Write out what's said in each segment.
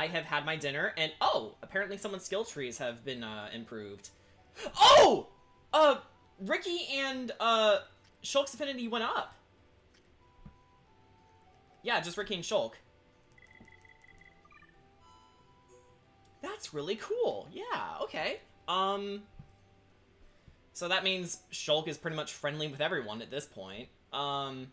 I have had my dinner, and oh, apparently someone's skill trees have been uh, improved. Oh! Uh, Riki and uh, Shulk's affinity went up. Yeah, just Riki and Shulk. That's really cool. Yeah, okay. Um, so that means Shulk is pretty much friendly with everyone at this point. Um,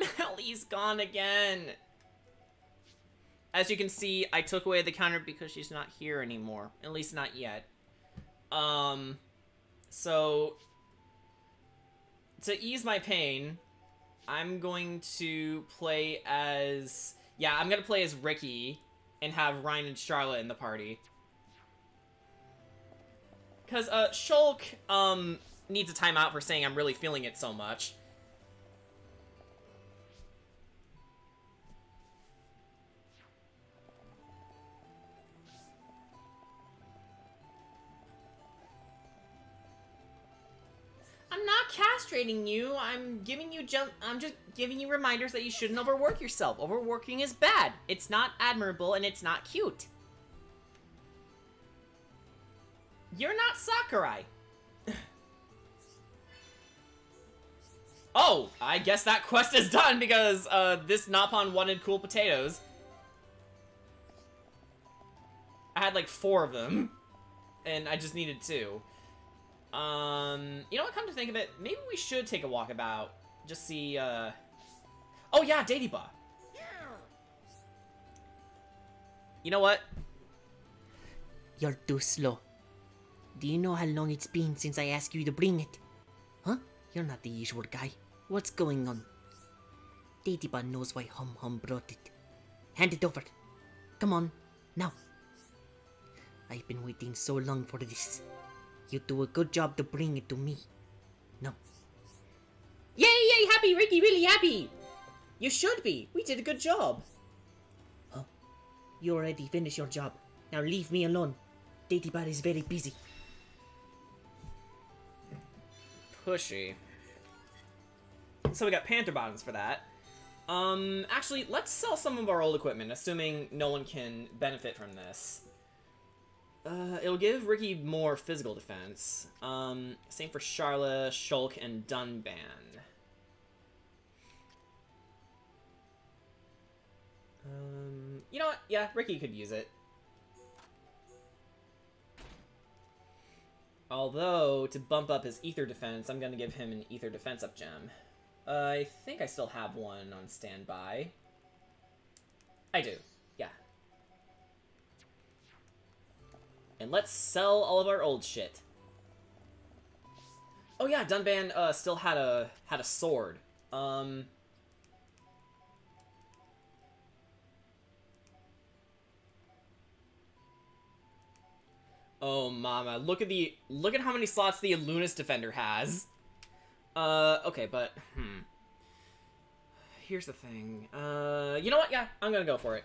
Melly's gone again. As you can see, I took away the counter because she's not here anymore. At least not yet. Um, so, to ease my pain, I'm going to play as... Yeah, I'm going to play as Riki and have Ryan and Charlotte in the party. Because, uh, Shulk, um, needs a timeout for saying I'm really feeling it so much. Castrating you. I'm giving you just I'm just giving you reminders that you shouldn't overwork yourself. Overworking is bad. It's not admirable and it's not cute. You're not Sakurai. oh, I guess that quest is done because uh, this Nopon wanted cool potatoes. I had like four of them, and I just needed two. Um, you know what, come to think of it, maybe we should take a walk about. Just see, uh... Oh yeah, Dediba! You know what? You're too slow. Do you know how long it's been since I asked you to bring it? Huh? You're not the usual guy. What's going on? Dediba knows why Hum Hum brought it. Hand it over. Come on, now. I've been waiting so long for this. You do a good job to bring it to me. No. Yay, yay, happy, Riki, really happy! You should be. We did a good job. Huh? You already finished your job. Now leave me alone. Dediba is very busy. Pushy. So we got Panther Bottoms for that. Um, actually, let's sell some of our old equipment, assuming no one can benefit from this. Uh, it'll give Riki more physical defense. Um, same for Sharla, Shulk, and Dunban. Um, you know what? Yeah, Riki could use it. Although, to bump up his ether defense, I'm gonna give him an ether defense up gem. Uh, I think I still have one on standby. I do. And let's sell all of our old shit. Oh yeah, Dunban uh, still had a had a sword. Um. Oh mama, look at the look at how many slots the Lunas Defender has. Uh, okay, but hmm. Here's the thing. Uh, you know what? Yeah, I'm gonna go for it.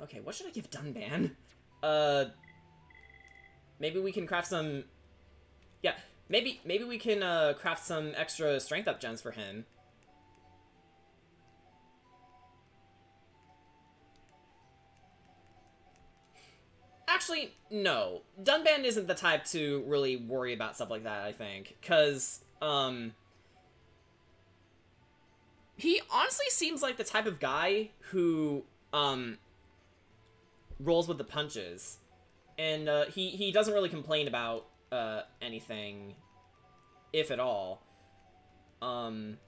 Okay, what should I give Dunban? Uh, Maybe we can craft some... Yeah, maybe maybe we can uh, craft some extra strength up gems for him. Actually, no. Dunban isn't the type to really worry about stuff like that, I think. Because, um... He honestly seems like the type of guy who, um... rolls with the punches and uh, he he doesn't really complain about uh, anything, if at all. Um.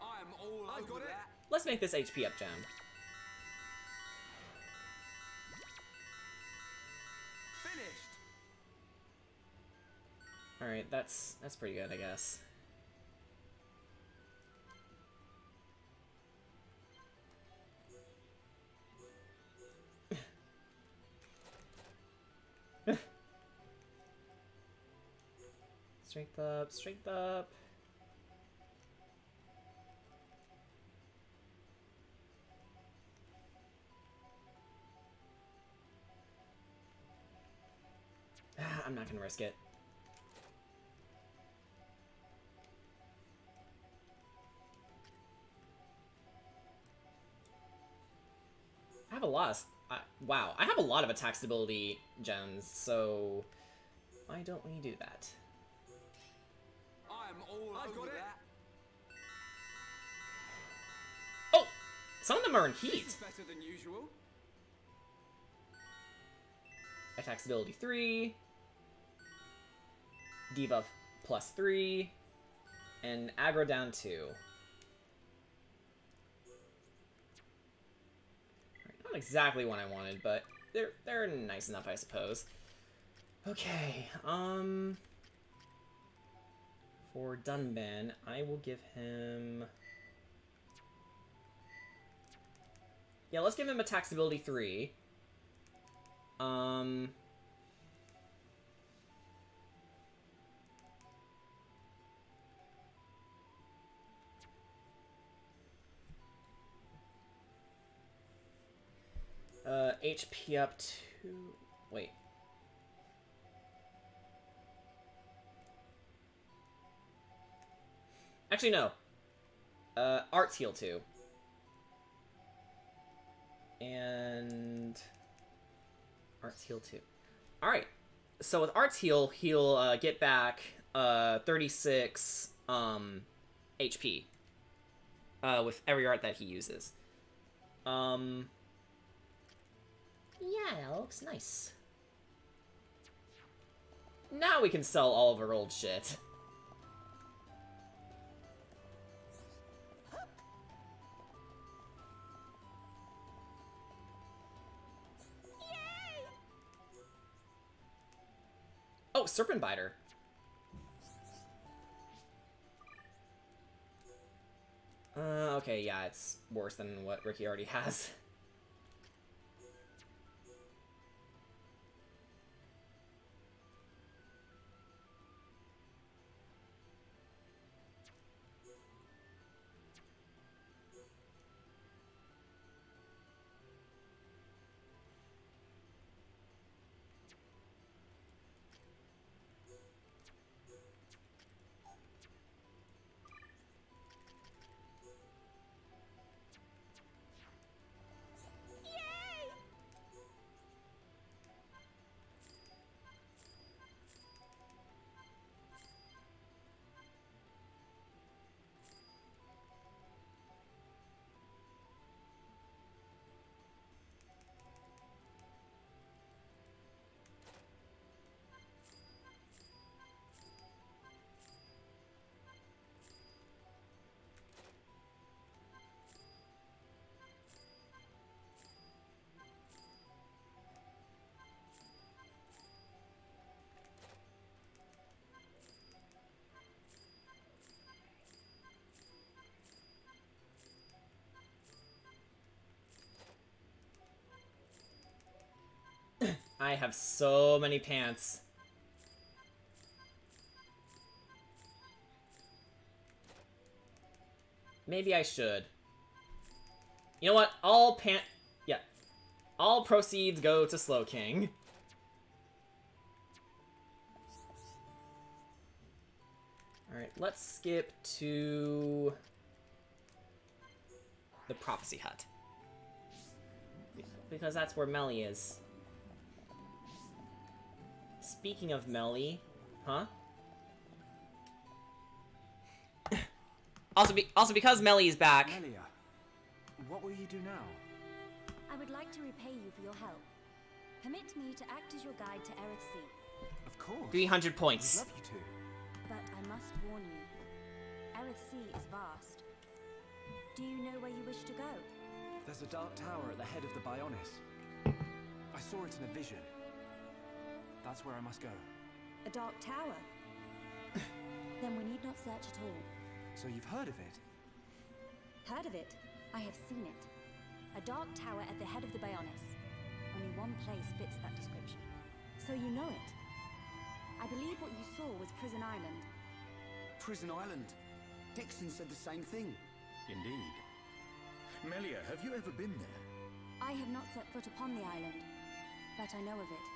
I'm all I got it. Let's make this HP up gem. Alright, that's that's pretty good, I guess. strength up, strength up. I'm not gonna risk it. I have a lot of... I, wow, I have a lot of attack stability gems, so... Why don't we do that? I'm all I've over got it. that. Oh! Some of them are in This heat! is better than usual. Attack stability 3. Debuff plus 3. And aggro down 2. Not exactly what I wanted, but they're they're nice enough, I suppose. Okay, um for Dunban, I will give him Yeah, let's give him attack stability 3. Um Uh, HP up to... Wait. Actually, no. Uh, Arts heal 2. And... Arts heal 2. Alright. So with Arts heal, he'll uh, get back uh, 36 um, HP. Uh, with every art that he uses. Um... Yeah, that looks nice. Now we can sell all of our old shit. Oh, Serpent Biter. Uh, okay, yeah, it's worse than what Riki already has. I have so many pants. Maybe I should. You know what? All pant... Yeah. All proceeds go to Slow King. Alright, let's skip to... The Prophecy Hut. Because that's where Melly is. Speaking of Melly, huh? also, be also because Melly is back. Melia, what will you do now? I would like to repay you for your help. Permit me to act as your guide to Eryth Sea, Of course. 300 points. I'd love you to. but I must warn you. Eryth Sea is vast. Do you know where you wish to go? There's a dark tower at the head of the Bionis. I saw it in a vision. That's where I must go. A dark tower? then we need not search at all. So you've heard of it? Heard of it? I have seen it. A dark tower at the head of the Bionis. Only one place fits that description. So you know it. I believe what you saw was Prison Island. Prison Island. Dickson said the same thing. Indeed. Melia, have you ever been there? I have not set foot upon the island, but I know of it.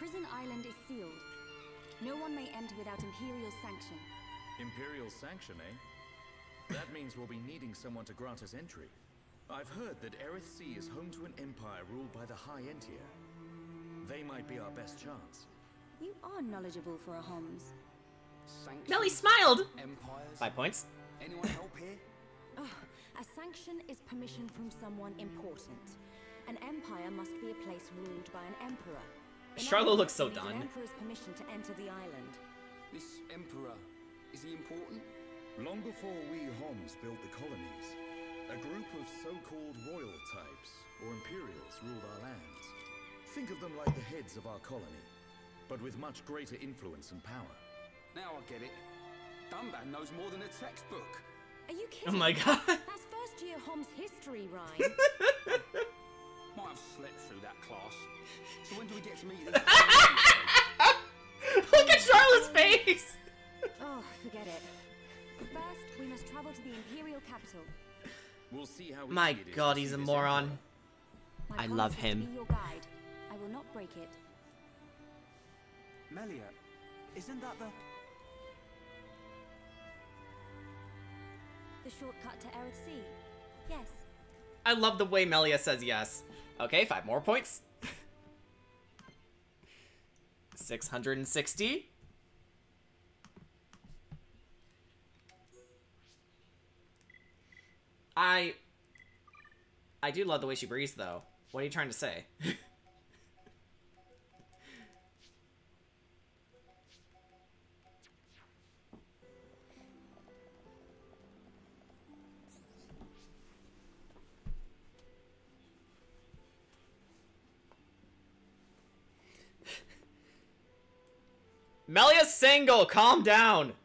Prison Island is sealed. No one may enter without Imperial sanction. Imperial sanction, eh? That means we'll be needing someone to grant us entry. I've heard that Eryth Sea is home to an empire ruled by the High Entia. They might be our best chance. You are knowledgeable for a Homs. Sanction, Melly smiled! empires. Five points. Anyone help here? Oh, a sanction is permission from someone important. An empire must be a place ruled by an emperor. In Charlotte looks so done. Emperor's permission to enter the island. This emperor, is he important? Long before we Homs built the colonies, a group of so-called royal types, or imperials, ruled our lands. Think of them like the heads of our colony, but with much greater influence and power. Now I get it. Dunban knows more than a textbook. Are you kidding? Oh my god. That's first year Homs history, Ryan. Might have slept through that class. So when do we get to meet these? Look at Charlotte's face! oh, forget it. First, we must travel to the Imperial capital. We'll see how My easy it is god, he's a moron. I love him. your guide. I will not break it. Melia, isn't that the... The shortcut to Eryth Sea. Yes. I love the way Melia says yes. Okay, five more points. 660. I... I do love the way she breathes, though. What are you trying to say? Melia single, calm down.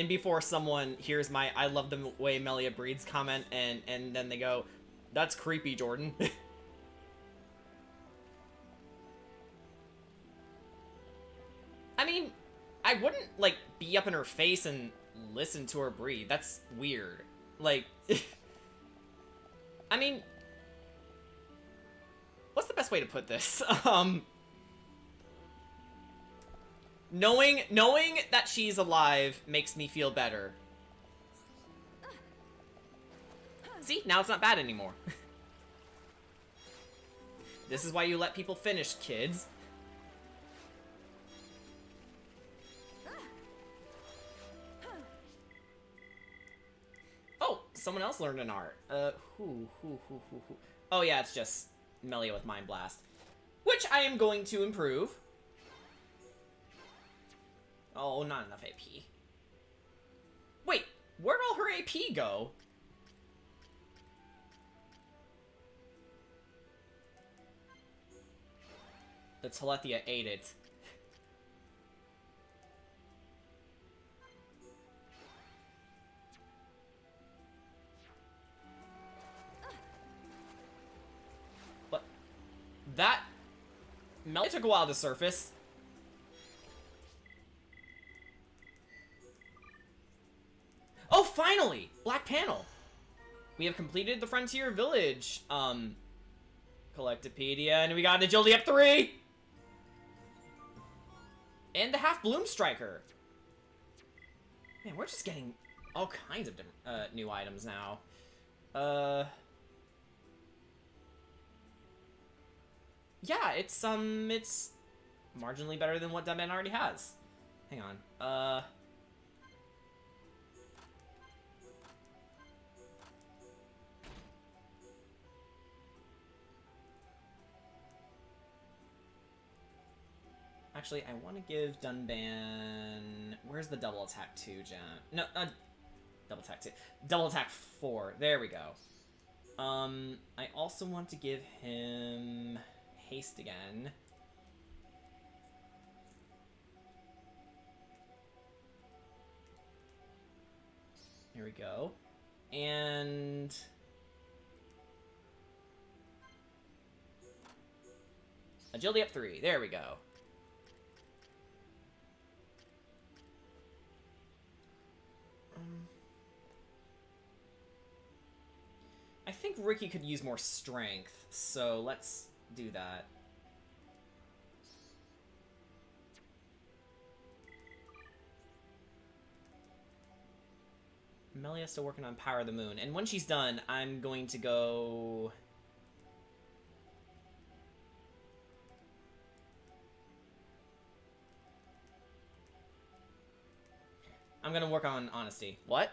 and before someone hears my I love the way Melia breeds comment and and then they go, that's creepy, Jordan. I mean, I wouldn't like be up in her face and listen to her breathe. That's weird. Like I mean what's the best way to put this? Um Knowing knowing that she's alive makes me feel better. See, now it's not bad anymore. this is why you let people finish, kids. Oh, someone else learned an art. Uh, who, who, who, who, who? Oh yeah, it's just Melia with Mind Blast. Which I am going to improve. Oh, not enough AP. Wait, where'd all her AP go? The Telethia ate it. But that Mel took a while to surface. Oh, finally! Black panel. We have completed the Frontier Village, um, Collectopedia, and we got an Agility up 3! And the Half Bloom Striker. Man, we're just getting all kinds of different, uh, new items now. Uh... Yeah, it's, um, it's marginally better than what Deadman already has. Hang on. Uh... Actually, I want to give Dunban... Where's the double attack 2 gem? No, uh, double attack 2. Double attack 4. There we go. Um, I also want to give him haste again. Here we go. And agility up three. There we go. I think Riki could use more strength, so let's do that. Melia's still working on Power of the Moon, and when she's done, I'm going to go... I'm gonna work on honesty. What?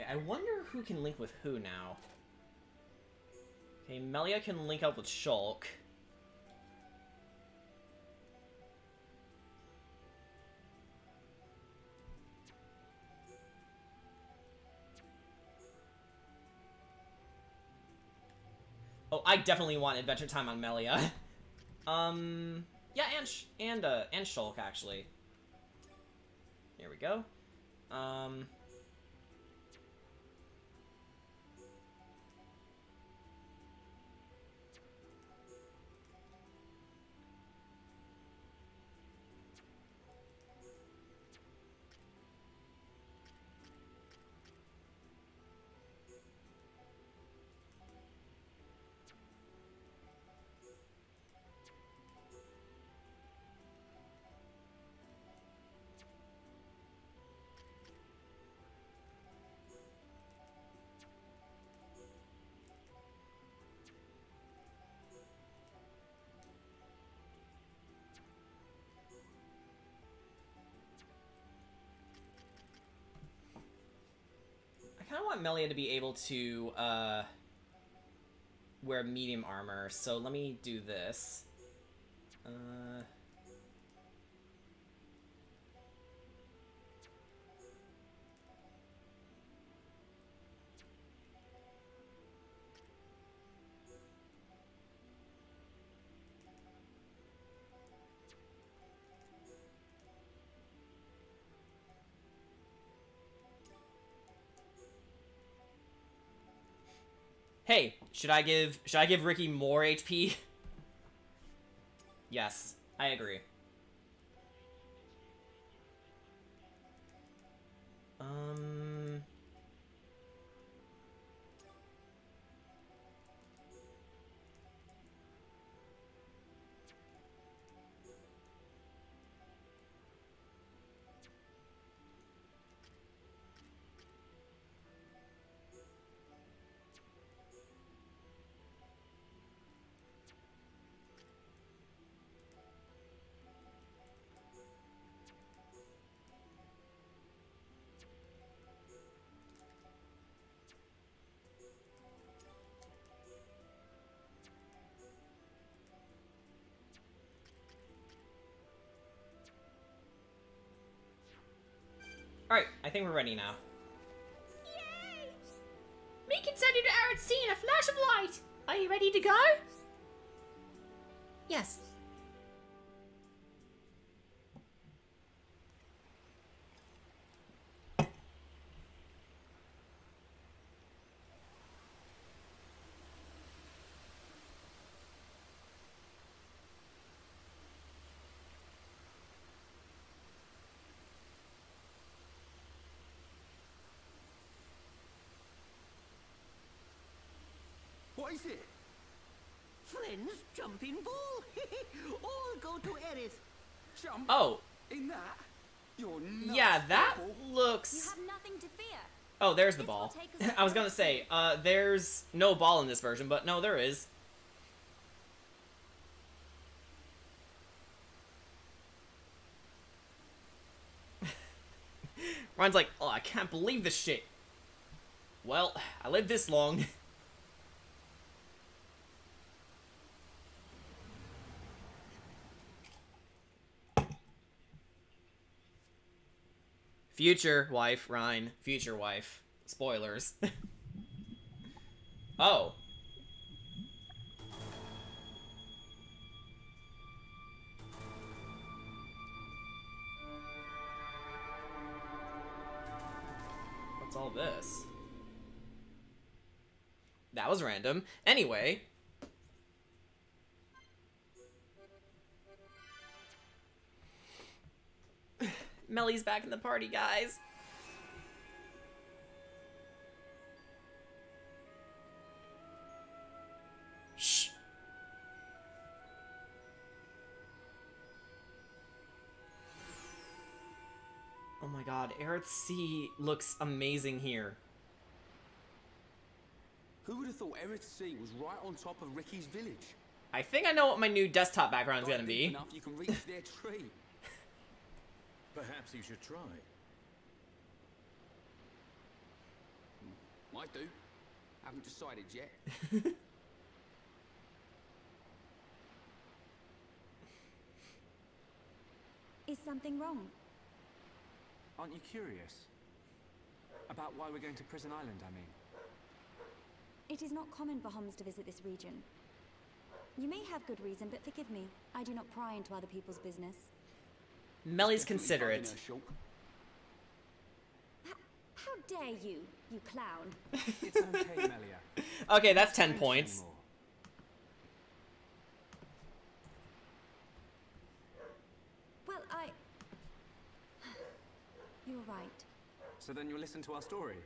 Okay, I wonder who can link with who now. Okay, Melia can link up with Shulk. Oh, I definitely want Adventure Time on Melia. um, yeah, and Sh and uh, and Shulk actually. Here we go. Um. Kind of want Melia to be able to uh, wear medium armor, so let me do this. Uh, should I give should I give Riki more HP? yes, I agree. Um Alright, I think we're ready now. Yay! Me can send you to Eryth Sea in a flash of light. Are you ready to go? Yes. Is it? Friends, jumping ball. All go to Aerith. Jump Oh, in that? You're nuts, yeah, that Apple. You looks have nothing to fear. Oh, there's the ball. I was gonna say, uh, there's no ball in this version, but no, there is. Ryan's like, oh, I can't believe this shit. Well, I lived this long. Future wife, Ryan. Future wife. Spoilers. oh. What's all this? That was random. Anyway. Melly's back in the party, guys. Shh. Oh my god, Eryth Sea looks amazing here. Who would have thought Eryth Sea was right on top of Riki's village? I think I know what my new desktop background is gonna be. Enough you can reach their tree. Perhaps you should try. Might do. Haven't decided yet. Is something wrong? Aren't you curious? About why we're going to Prison Island, I mean. It is not common for Homs to visit this region. You may have good reason, but forgive me. I do not pry into other people's business. Melly's considerate. bugging. How dare you, you clown? It's okay, Melia. Okay, that's 10 points. Well, I. You're right. So then you'll listen to our story.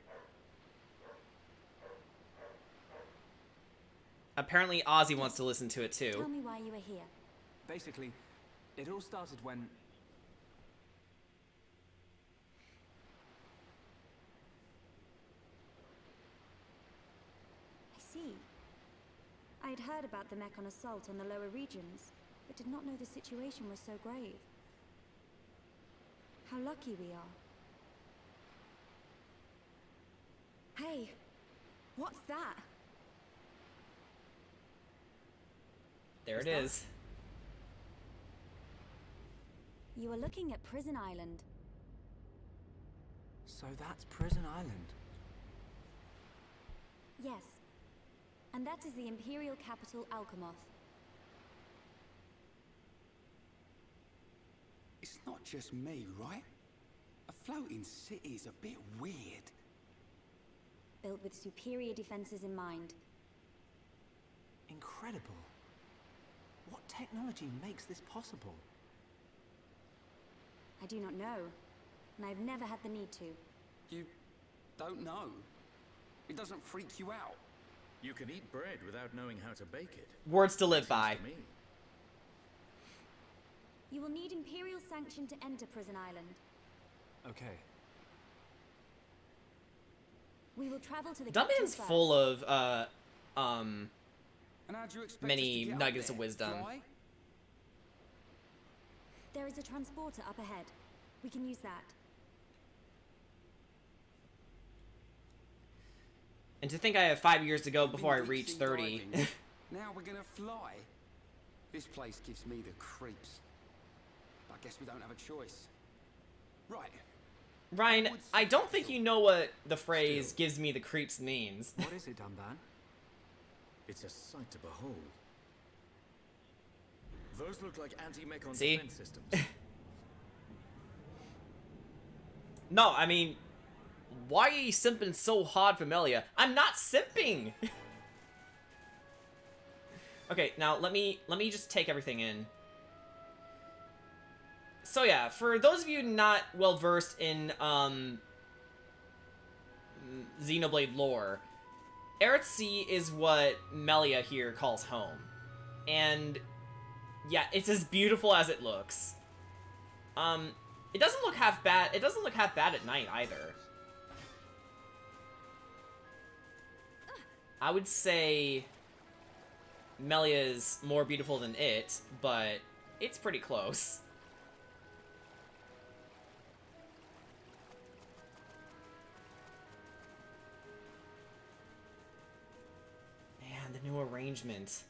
Apparently Ozzy wants to listen to it too. Tell me why you were here. Basically, it all started when. I see. I had heard about the Mechon assault on the lower regions, but did not know the situation was so grave. How lucky we are. Hey, what's that? There it Is that- is. You are looking at Prison Island. So that's Prison Island. Yes. And that is the Imperial capital, Alcamoth. It's not just me, right? A floating city is a bit weird. Built with superior defenses in mind. Incredible. What technology makes this possible? I do not know, and I've never had the need to. You don't know. It doesn't freak you out. You can eat bread without knowing how to bake it. Words to live by. To. You will need Imperial sanction to enter Prison Island. Okay. We will travel to the Dumbman's capital full of, uh, um, And how do you Many us to get up nuggets of wisdom. Fly? There is a transporter up ahead. We can use that. And to think I have five years to go before I reach 30. now we're gonna fly. This place gives me the creeps. I guess we don't have a choice. Right. Ryan, I don't think you know what the phrase gives me the creeps means. What is it, Dunban? It's a sight to behold. Those look like anti-mechon See? defense systems. No, I mean, why are you simping so hard for Melia? I'm not simping! okay, now let me let me just take everything in. So yeah, for those of you not well versed in um Xenoblade lore, Eryth Sea is what Melia here calls home. And yeah, it's as beautiful as it looks. Um, it doesn't look half bad. It doesn't look half bad at night either. I would say Melia is more beautiful than it, but it's pretty close. Man, the new arrangement.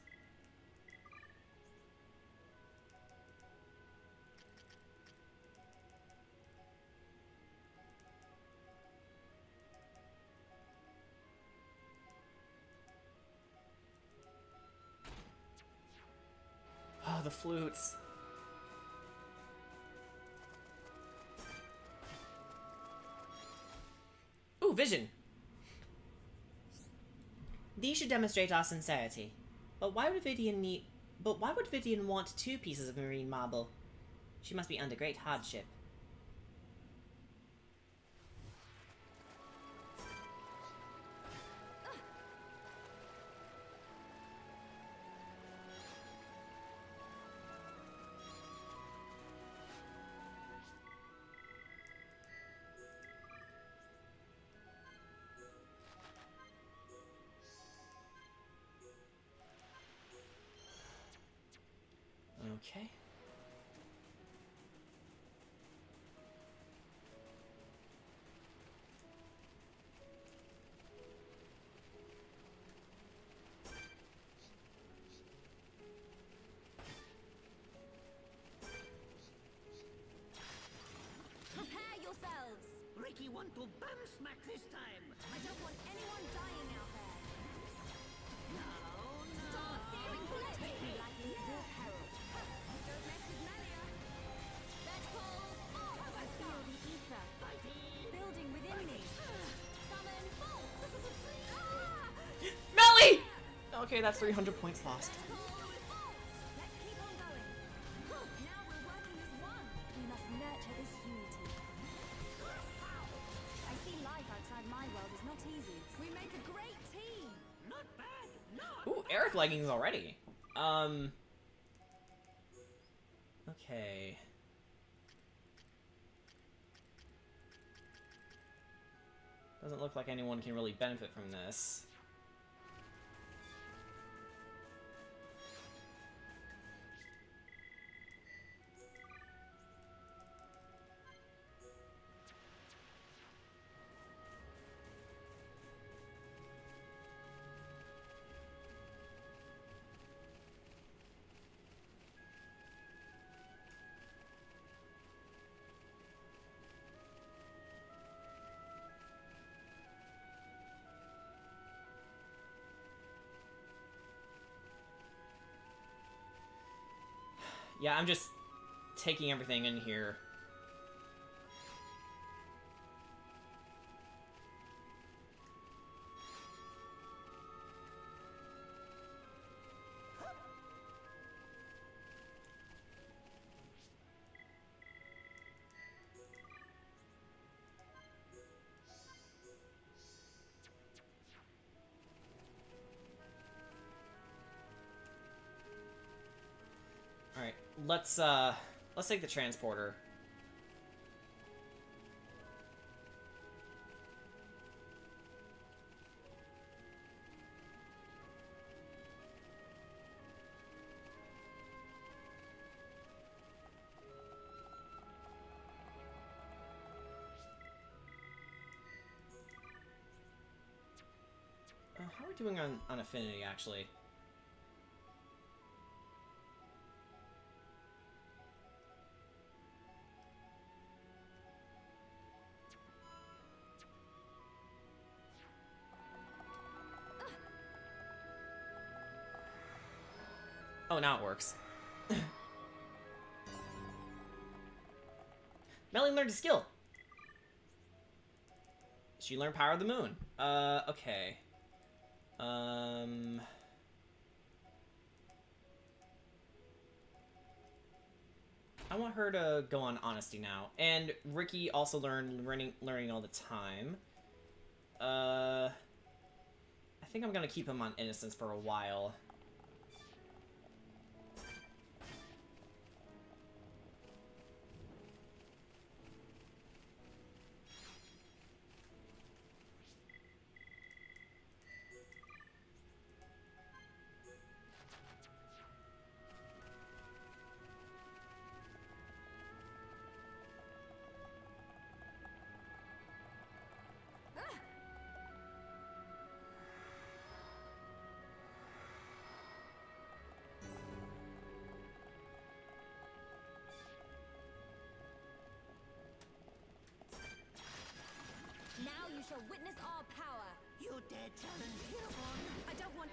Oh, the flutes. Ooh, vision. These should demonstrate our sincerity. But why would Vidian need... But why would Vivian want two pieces of marine marble? She must be under great hardship. Great team. Not bad. No. Ooh, Eric leggings already. Um. Okay. Doesn't look like anyone can really benefit from this. Yeah, I'm just taking everything in here. Let's uh let's take the transporter. Uh, how are we doing on, on affinity, actually? Now it works. Melly learned a skill. She learned Power of the Moon. Uh, okay. Um... I want her to go on Honesty now. And Riki also learned learning, learning all the time. Uh... I think I'm gonna keep him on Innocence for a while. Shall witness our power. You dare challenge Hiragon? I don't want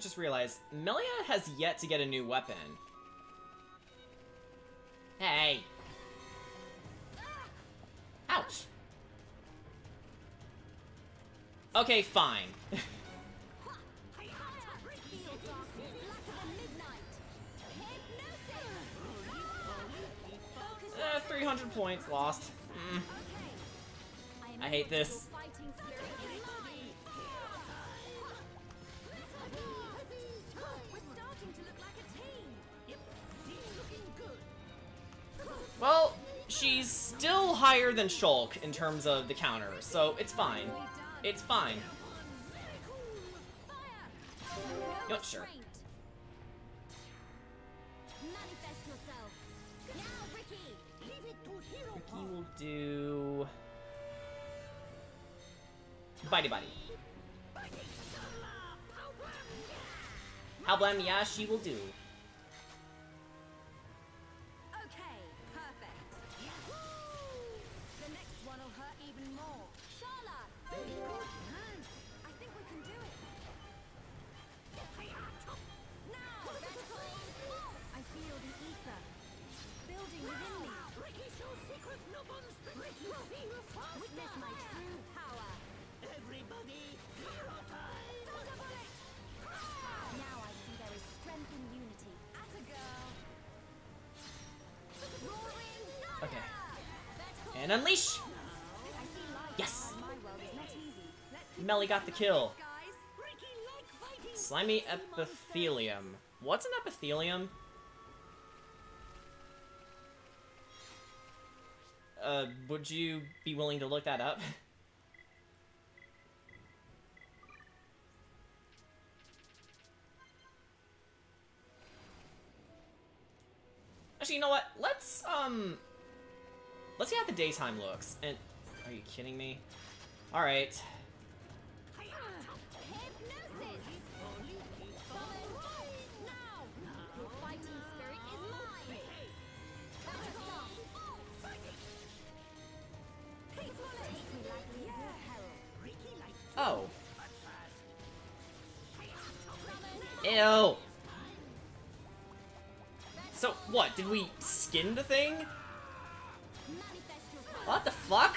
just realized Melia has yet to get a new weapon. Hey. Ouch. Okay, fine. Uh, 300 points lost. Mm. I hate this. Higher than Shulk in terms of the counter, so it's fine. It's fine. Fire! Yo, No sure. restraint. Manifest yourself. Now, Riki. Leave it to Hero Riki will do... Bitey Body. Halblam, yeah, she will do. And unleash! Yes. Melly got the kill. Slimy epithelium. What's an epithelium? Uh, would you be willing to look that up? daytime looks. And... Are you kidding me? Evil herald. Oh. Ew. So, what? Did we skin the thing? What the fuck?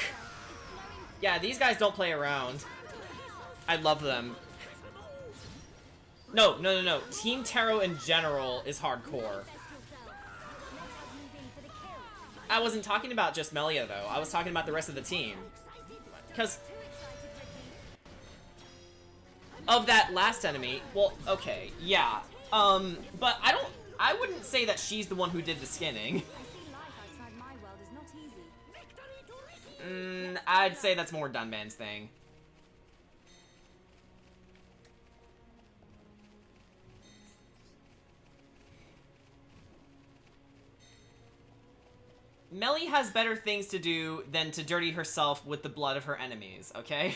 Yeah, these guys don't play around. I love them. No, no, no, no. Team Taro in general is hardcore. I wasn't talking about just Melia, though. I was talking about the rest of the team. Because of that last enemy, well, okay, yeah. Um, but I don't... I wouldn't say that she's the one who did the skinning. Mm, I'd say that's more Dunban's thing. Melly has better things to do than to dirty herself with the blood of her enemies, okay?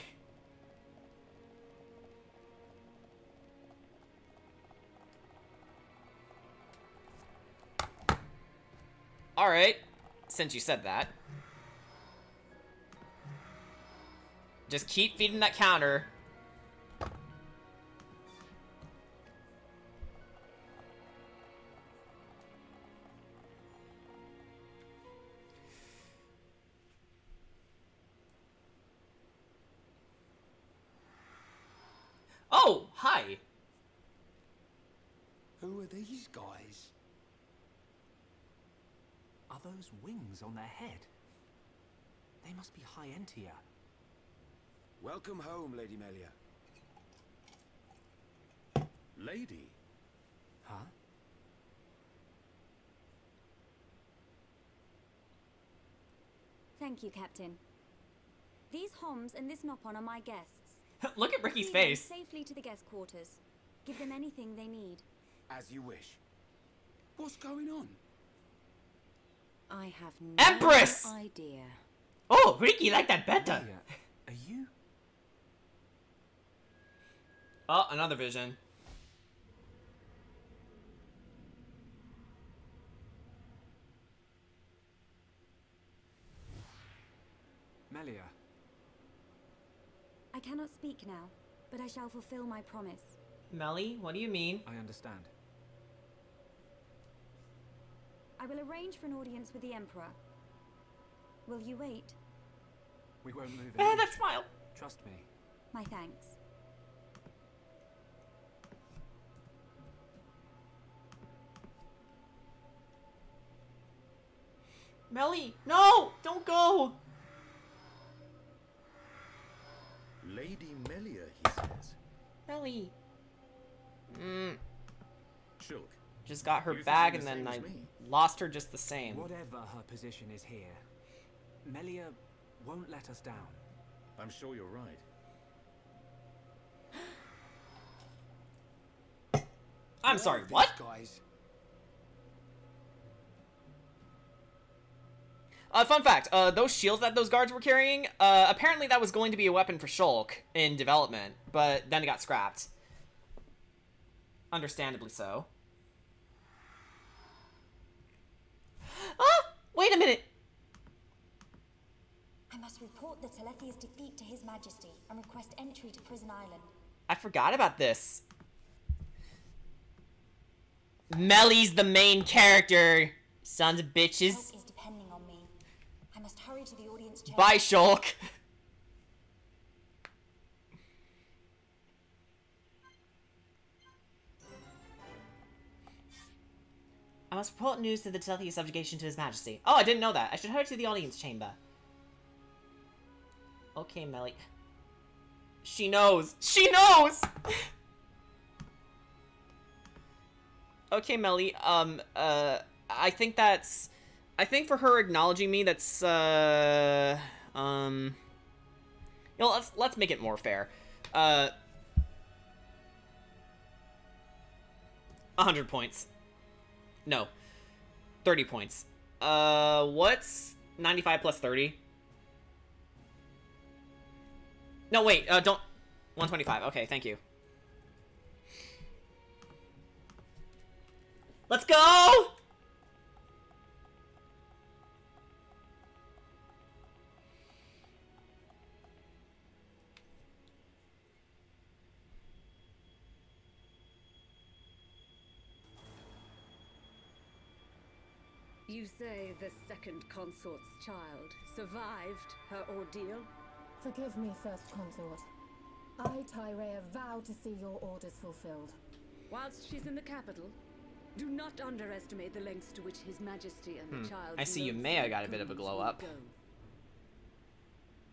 Alright, since you said that. Just keep feeding that counter. Oh, hi. Who are these guys? Are those wings on their head? They must be high Entia. Welcome home, Lady Melia. Lady, Huh? Thank you, Captain. These Homs and this Nopon are my guests. Look at Riki's See them face. safely to the guest quarters. Give them anything they need. As you wish. What's going on? I have no Empress! idea. Oh, Ricky like that better. Melia, are you? Oh, another vision. Melia, I cannot speak now, but I shall fulfill my promise. Melly, what do you mean? I understand. I will arrange for an audience with the Emperor. Will you wait? We won't move eh, an inch. that smile. Trust me. My thanks. Melly, no! Don't go! Lady Melia, he says. Melly. Mm, Shulk, just got her You think bag the and then I me? lost her just the same. Whatever her position is here, Melia won't let us down. I'm sure you're right. I'm sorry, These what? Guys. Uh, fun fact, uh, those shields that those guards were carrying, uh, apparently that was going to be a weapon for Shulk in development, but then it got scrapped. Understandably so. Ah! Wait a minute! I must report the Telethia's defeat to His Majesty and request entry to Prison Island. I forgot about this. Melly's the main character, sons of bitches. Help is depending on me. I must hurry to the audience chamber. Bye, Shulk. I must report news to the Telethia subjugation to His Majesty. Oh, I didn't know that. I should hurry to the audience chamber. Okay, Melly. She knows. She knows! okay, Melly. Um, uh, I think that's... I think for her acknowledging me, that's, uh... Um... You know, let's, let's make it more fair. Uh... 100 points. No. 30 points. Uh, what's 95 plus 30? No, wait, uh, don't... 125. Okay, thank you. Let's go! You say the second consort's child survived her ordeal? Forgive me, First Consort. I, Tyrea, vow to see your orders fulfilled. Whilst she's in the capital, do not underestimate the lengths to which His Majesty and the Hmm, child. I see you may have got a bit of a glow up.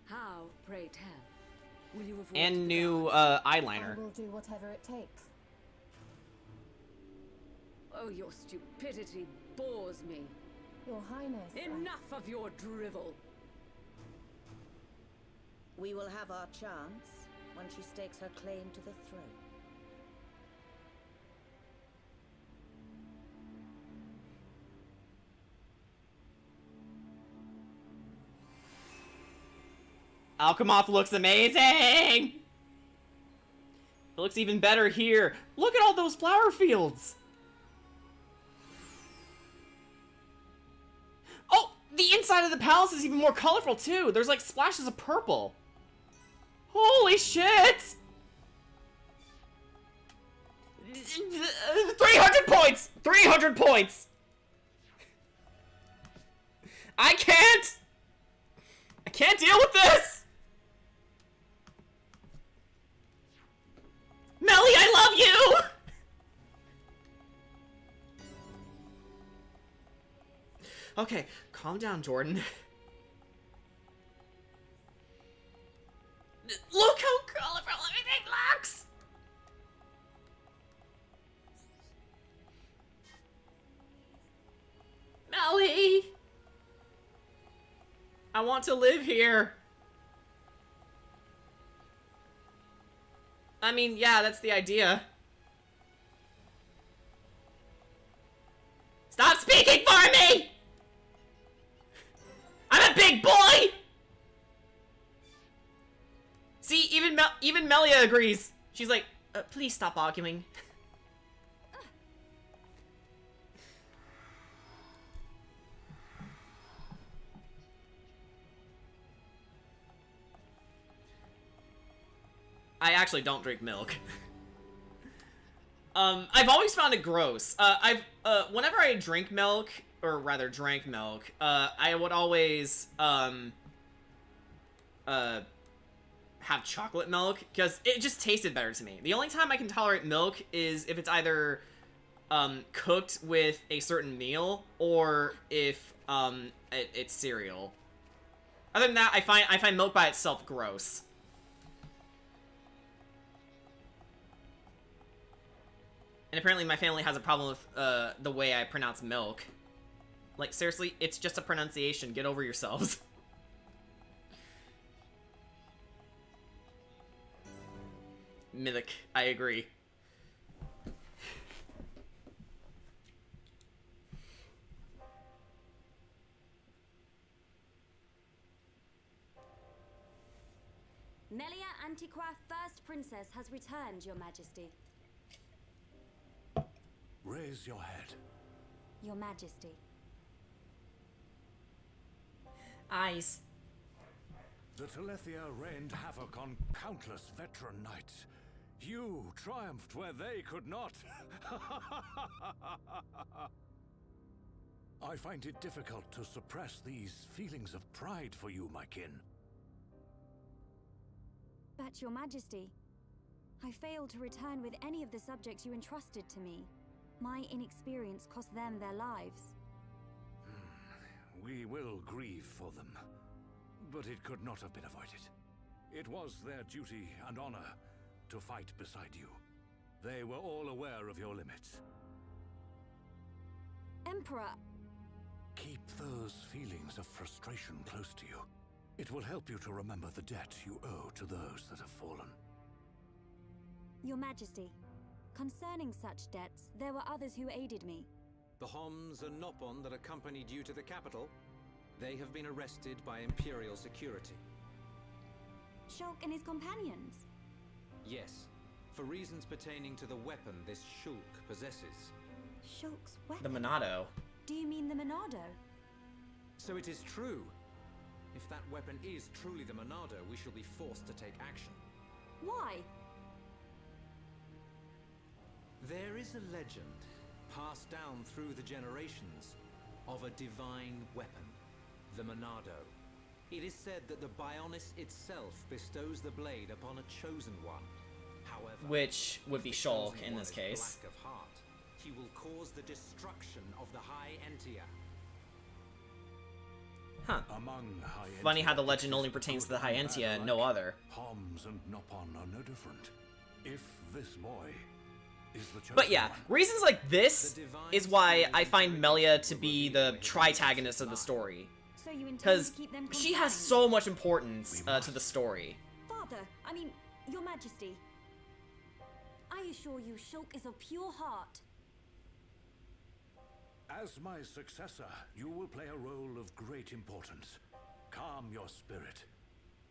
How, pray tell, will you avoid And new, guards? uh, I eyeliner. will do whatever it takes. Oh, your stupidity bores me. Your Highness. I- Enough of your drivel. We will have our chance when she stakes her claim to the throne. Alcamoth looks amazing! It looks even better here. Look at all those flower fields! The inside of the palace is even more colorful too. There's like splashes of purple. Holy shit! 300 points! 300 points! I can't! I can't deal with this! Melly, I love you! Okay, calm down, Jordan. Look how colorful everything looks! Melly! I want to live here. I mean, yeah, that's the idea. Stop speaking for me! Big boy! See, even Mel even Melia agrees. She's like, uh, please stop arguing. I actually don't drink milk. um, I've always found it gross. Uh, I've, uh, whenever I drink milk, or rather drank milk, uh, I would always, um, uh, have chocolate milk, because it just tasted better to me. The only time I can tolerate milk is if it's either, um, cooked with a certain meal, or if, um, it, it's cereal. Other than that, I find, I find milk by itself gross. And apparently my family has a problem with uh, the way I pronounce milk. Like, seriously, it's just a pronunciation. Get over yourselves. Milik, I agree. Melia Antiqua, First Princess, has returned, Your Majesty. Raise your head. Your Majesty. Eyes. The Telethia rained havoc on countless veteran knights. You triumphed where they could not. I find it difficult to suppress these feelings of pride for you, my kin. But, Your Majesty, I failed to return with any of the subjects you entrusted to me. My inexperience cost them their lives. We will grieve for them, but it could not have been avoided. It was their duty and honor to fight beside you. They were all aware of your limits. Emperor! Keep those feelings of frustration close to you. It will help you to remember the debt you owe to those that have fallen. Your Majesty, concerning such debts, there were others who aided me. The Homs and Nopon that accompanied you to the capital, they have been arrested by Imperial security. Shulk and his companions? Yes, for reasons pertaining to the weapon this Shulk possesses. Shulk's weapon? The Monado. Do you mean the Monado? So it is true. If that weapon is truly the Monado, we shall be forced to take action. Why? There is a legend, passed down through the generations, of a divine weapon, the Monado. It is said that the Bionis itself bestows the blade upon a chosen one. However, Which would be if Shulk in this case. Black of heart, he will cause the destruction of the High Entia. Huh. Among High Funny how the legend only pertains to the High and Entia and no other. Homs and Nopon are no different. If this boy is the chosen But yeah, reasons like this is why I find Melia to be the tritagonist of the story. So you intend Because to keep them she has so much importance uh, to the story. Father, I mean, Your Majesty. I assure you, Shulk is of pure heart. As my successor, you will play a role of great importance. Calm your spirit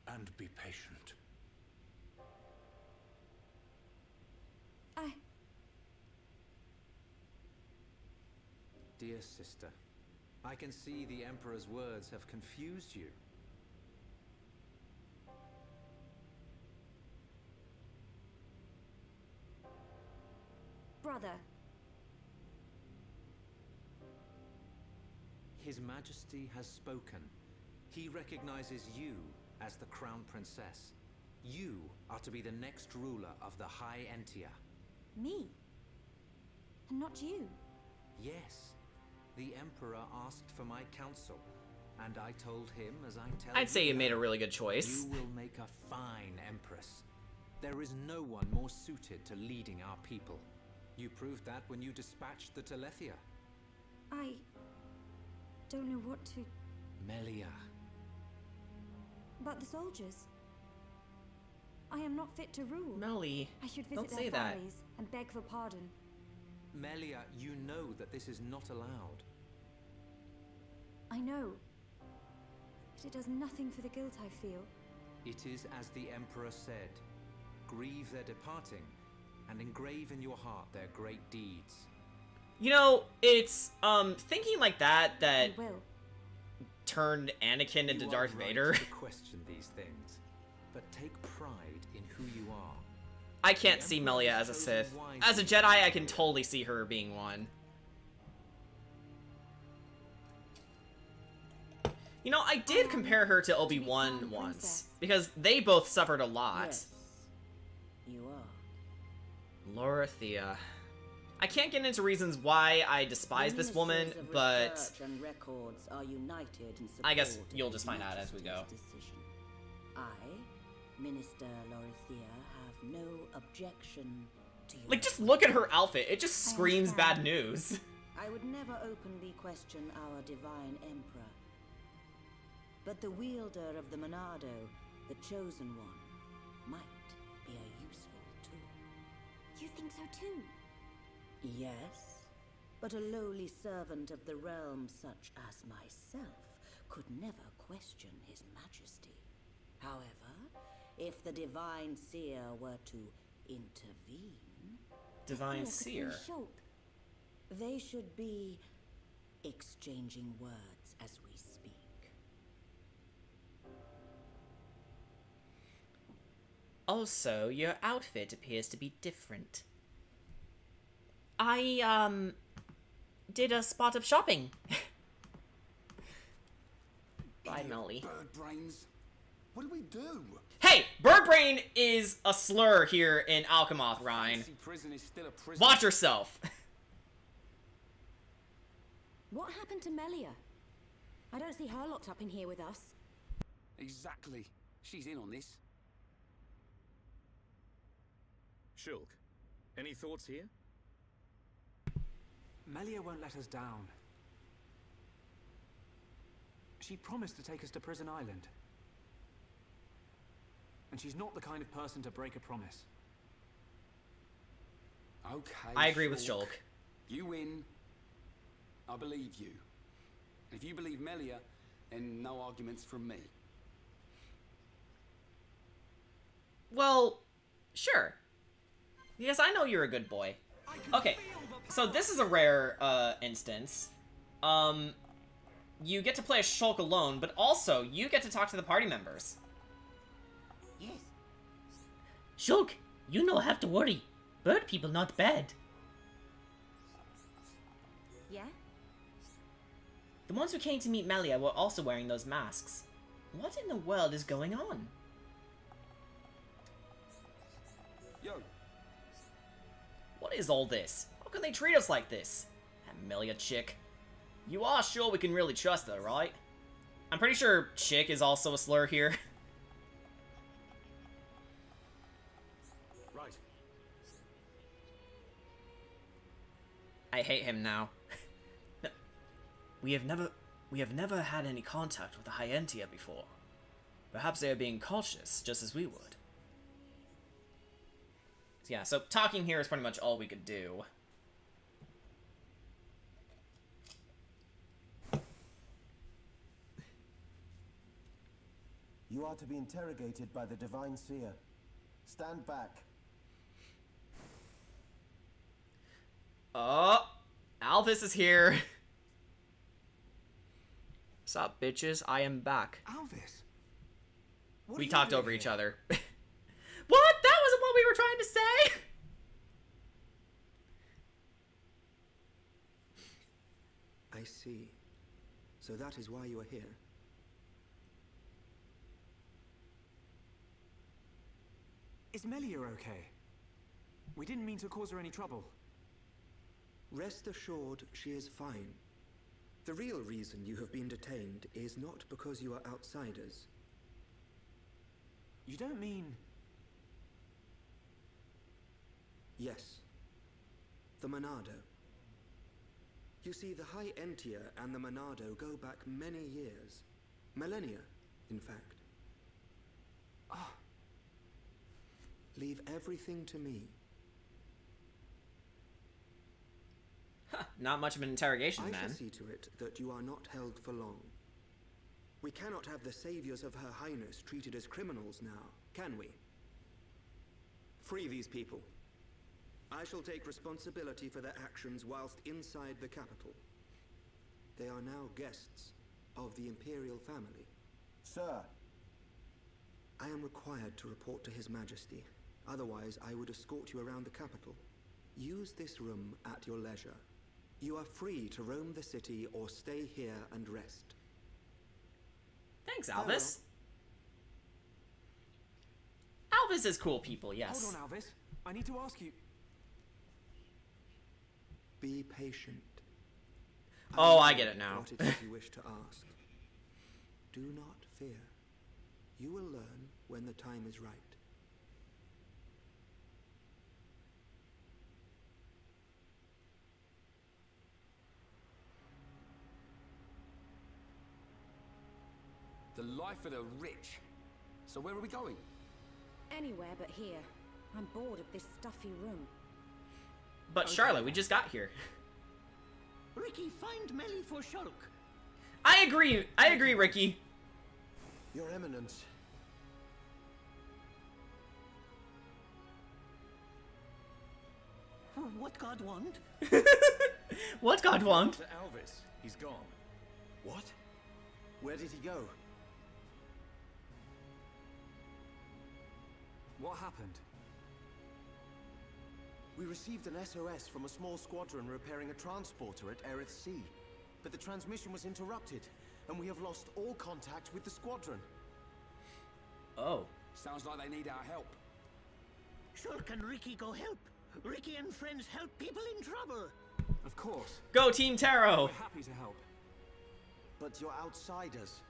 and be patient. Dear sister, I can see the Emperor's words have confused you. Brother, His Majesty has spoken. He recognizes you as the Crown Princess. You are to be the next ruler of the High Entia. me. And not you. Yes. The Emperor asked for my counsel, and I told him, as I tell I'd say you made a really good choice. You will make a fine Empress. There is no one more suited to leading our people. You proved that when you dispatched the Telethia. I don't know what to. Melia. But the soldiers. I am not fit to rule. Melly, I should visit don't their say that. and beg for pardon. Melia, you know that this is not allowed. I know. But it does nothing for the guilt I feel. It is as the Emperor said. Grieve their departing, and engrave in your heart their great deeds. You know, it's um thinking like that that will. turned Anakin into You Darth right Vader. to question these things, but take pride I can't see Melia as a Sith. As a Jedi, I can totally see her being one. You know, I did compare her to Obi-Wan once, because they both suffered a lot. Yes, you are. Lorithia. I can't get into reasons why I despise this woman, but Research and records are united in I guess you'll just find out as we go. I, Minister Lorithia, have no objection to your like just look at her outfit. It just screams bad news. I would never openly question our divine emperor. But the wielder of the Monado, the chosen one, might be a useful tool. You think so too? Yes, but a lowly servant of the realm such as myself could never question his majesty. However, if the divine seer were to intervene, Divine Seer could Seer. they should be exchanging words as we speak. Also, your outfit appears to be different. I, um, did a spot of shopping. Bye, Molly. Bird brains. What do we do? Hey, bird brain is a slur here in Alcamoth, Reyn. Fancy prison is still a prison. Watch yourself. What happened to Melia? I don't see her locked up in here with us. Exactly. She's in on this. Shulk, any thoughts here? Melia won't let us down. She promised to take us to Prison Island. And she's not the kind of person to break a promise. Okay. I agree with Shulk. Shulk. You win. I believe you. And if you believe Melia, then no arguments from me. Well, sure. Yes, I know you're a good boy. Okay, so this is a rare uh, instance. Um, you get to play as Shulk alone, but also you get to talk to the party members. Shulk, you no have to worry. Bird people not bad. Yeah? The ones who came to meet Melia were also wearing those masks. What in the world is going on? Yo, What is all this? How can they treat us like this? That Melia chick. You are sure we can really trust her, right? I'm pretty sure chick is also a slur here. Right. I hate him now. We have never we have never had any contact with the High Entia before. Perhaps they are being cautious, just as we would. Yeah, so talking here is pretty much all we could do. You are to be interrogated by the Divine Seer. Stand back. Oh, Alvis is here. What's up, bitches? I am back. Alvis? We talked over each other. what? That wasn't what we were trying to say? I see. So that is why you are here. Is Melia okay? We didn't mean to cause her any trouble. Rest assured, she is fine. The real reason you have been detained is not because you are outsiders. You don't mean... Yes. The Monado. You see, the High Entia and the Monado go back many years. Millennia, in fact. Ah. Leave everything to me. Not much of an interrogation, I man. shall see to it that you are not held for long. We cannot have the saviors of Her Highness treated as criminals now, can we? Free these people. I shall take responsibility for their actions whilst inside the capital. They are now guests of the Imperial family. Sir. I am required to report to His Majesty. Otherwise, I would escort you around the capital. Use this room at your leisure. You are free to roam the city or stay here and rest. Thanks, Alvis. Alvis is cool people, yes. Hold on, Alvis. I need to ask you... Be patient. Oh, will I get it now. What it is you wish to ask. Do not fear. You will learn when the time is right. The life of the rich. So where are we going? Anywhere but here. I'm bored of this stuffy room. But Sharla, we just got here. Riki, find Melly for Shulk. I agree. I agree, Riki. Your Eminence. Oh, what God want? What God want? To Alvis. He's gone. What? Where did he go? What happened? We received an SOS from a small squadron repairing a transporter at Eryth Sea. But the transmission was interrupted, and we have lost all contact with the squadron. Oh. Sounds like they need our help. Shulk and Riki go help. Riki and friends help people in trouble. Of course. Go Team Taro! We're happy to help. But you're outsiders.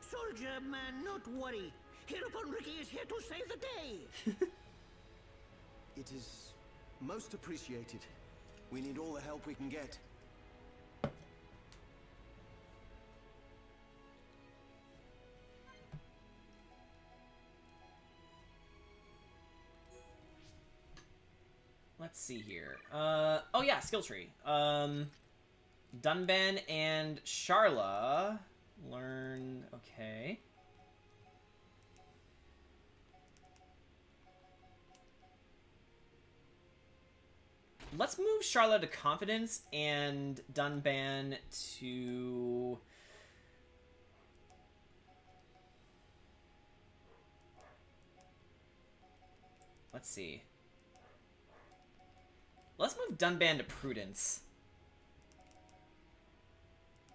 Soldier man, not worry. Heropon Riki is here to save the day. It is most appreciated. We need all the help we can get. Let's see here. Uh, oh yeah, skill tree. Um, Dunban and Sharla learn. Okay. Let's move Sharla to confidence and Dunban to. Let's see. Let's move Dunban to Prudence.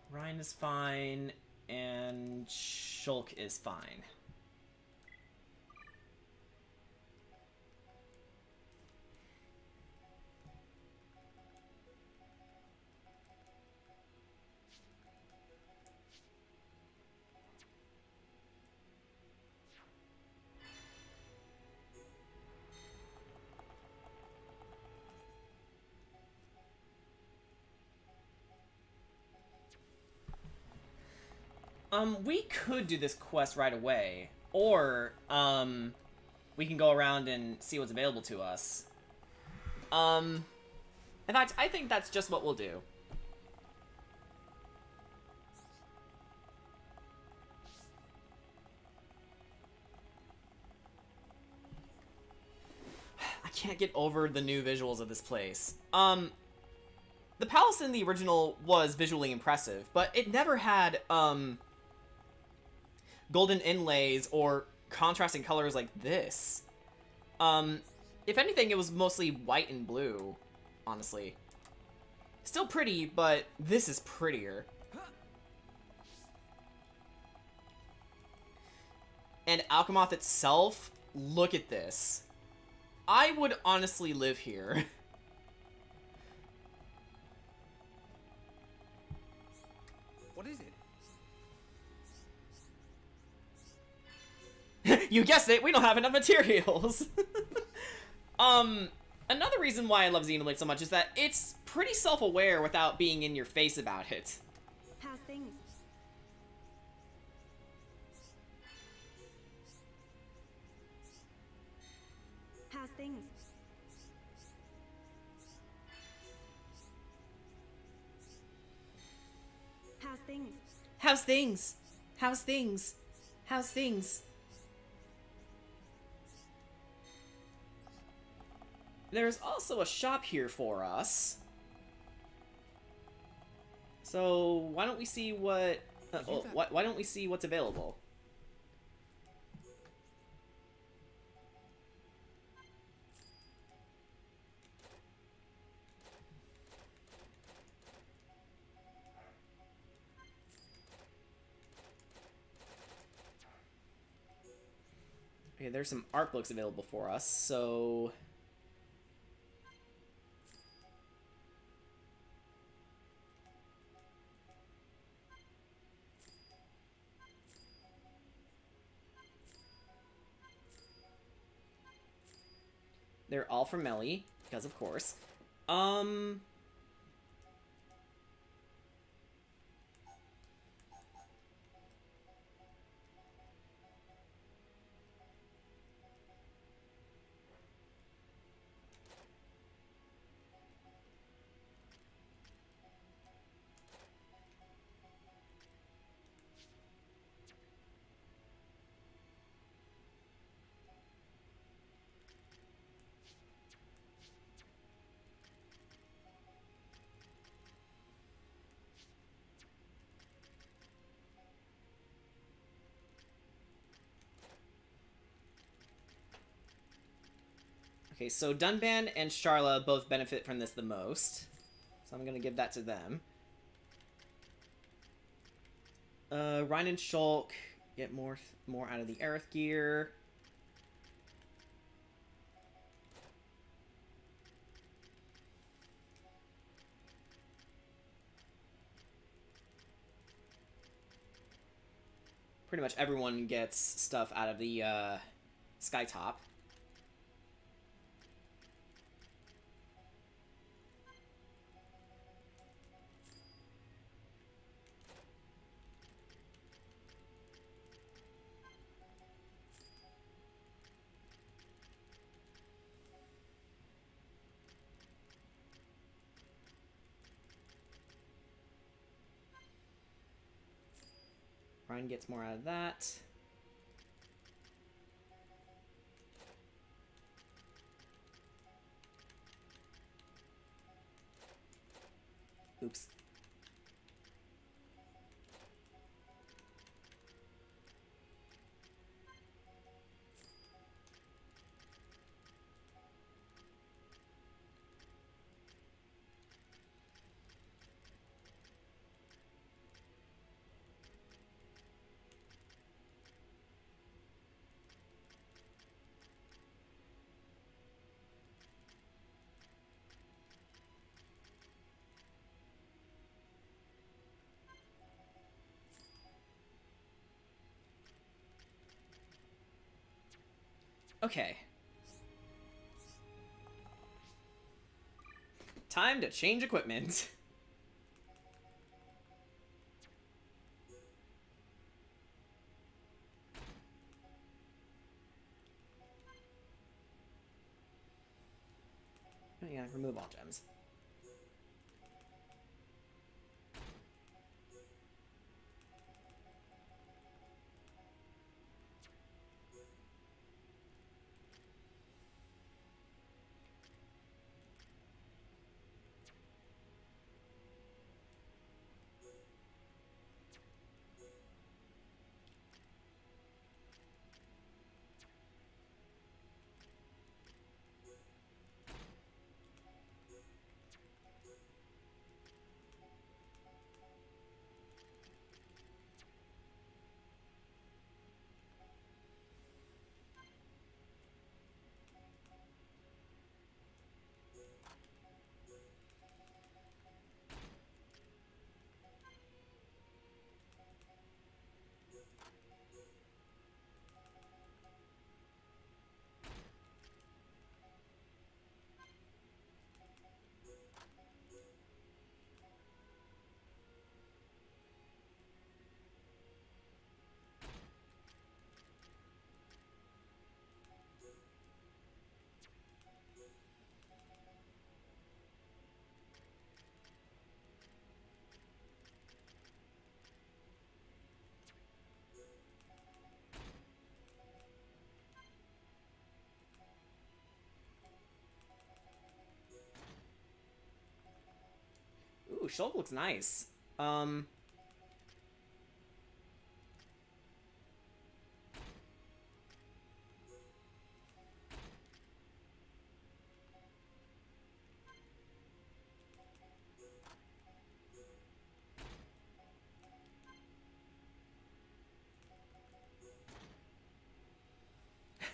Reyn is fine, and Shulk is fine. Um, we could do this quest right away, or, um, we can go around and see what's available to us. Um, in fact, I think that's just what we'll do. I can't get over the new visuals of this place. Um, the palace in the original was visually impressive, but it never had, um, golden inlays or contrasting colors like this. Um, if anything, it was mostly white and blue, honestly. Still pretty, but this is prettier. And Alcamoth itself, look at this. I would honestly live here. you guessed it, we don't have enough materials. um, another reason why I love Xenoblade so much is that it's pretty self-aware without being in your face about it. How's things? How's things? How's things? How's things? How's things? How's things? There's also a shop here for us. So why don't we see what? Uh, oh, why, why don't we see what's available? Okay, there's some art books available for us, so... They're all from Melly, because of course. Um... Okay, so Dunban and Sharla both benefit from this the most. So I'm gonna give that to them. Uh, Reyn and Shulk get more more out of the Aerith gear. Pretty much everyone gets stuff out of the uh, Skytop. Gets more out of that. Oops. Okay. Time to change equipment. Oh, yeah, remove all gems. Shulk looks nice. Um.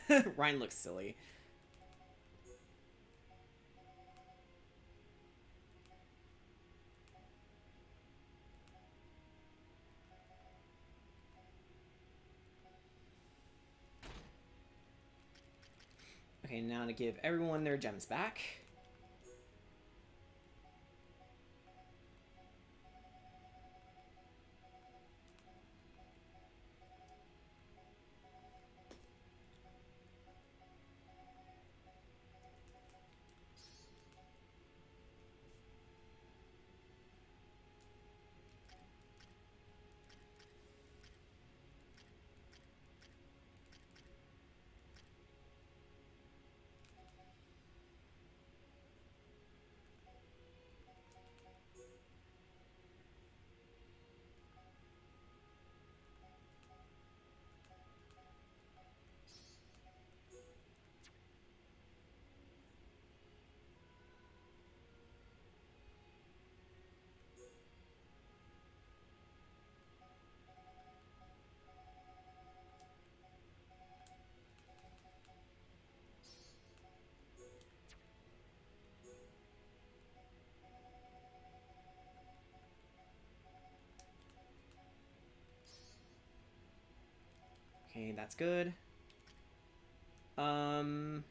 Reyn looks silly. Okay, now to give everyone their gems back. Okay, that's good. Um...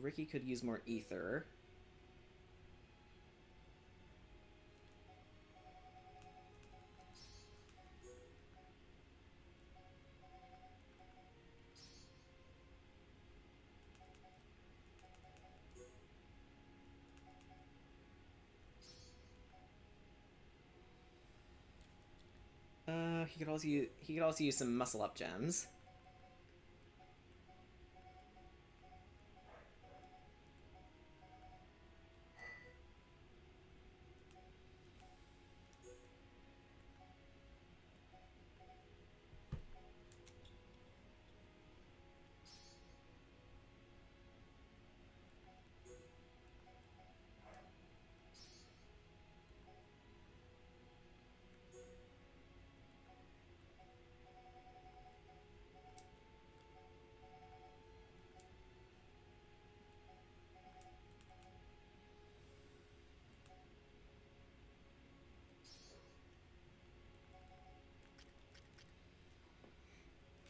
Riki could use more ether. Could also use, he could also use some muscle up gems.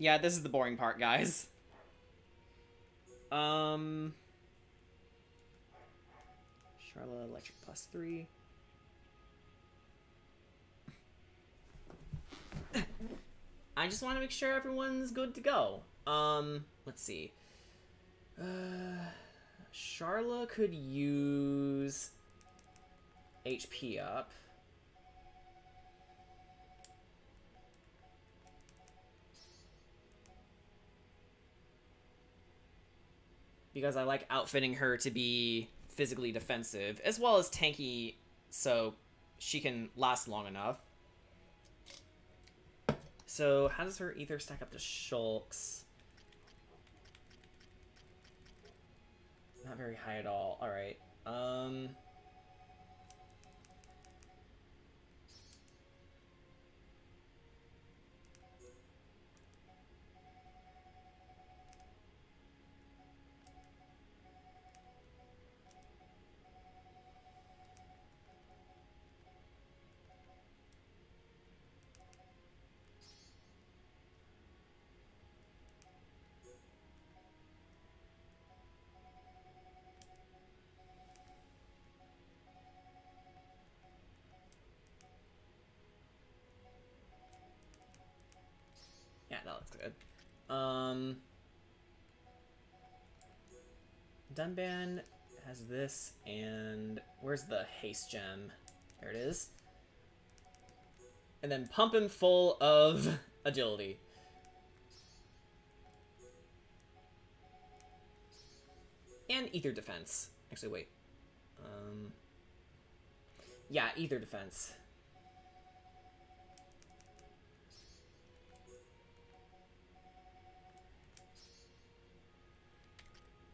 Yeah, this is the boring part, guys. Um... Charlotte Electric plus three. I just want to make sure everyone's good to go. Um, let's see. Uh, Sharla could use HP up. Because I like outfitting her to be physically defensive, as well as tanky, so she can last long enough. So, how does her ether stack up to Shulk's? Not very high at all. Alright. Um... Yeah, that looks good. Um, Dunban has this, and where's the haste gem? There it is. And then pump him full of agility. And ether defense. Actually, wait. Um, yeah, ether defense.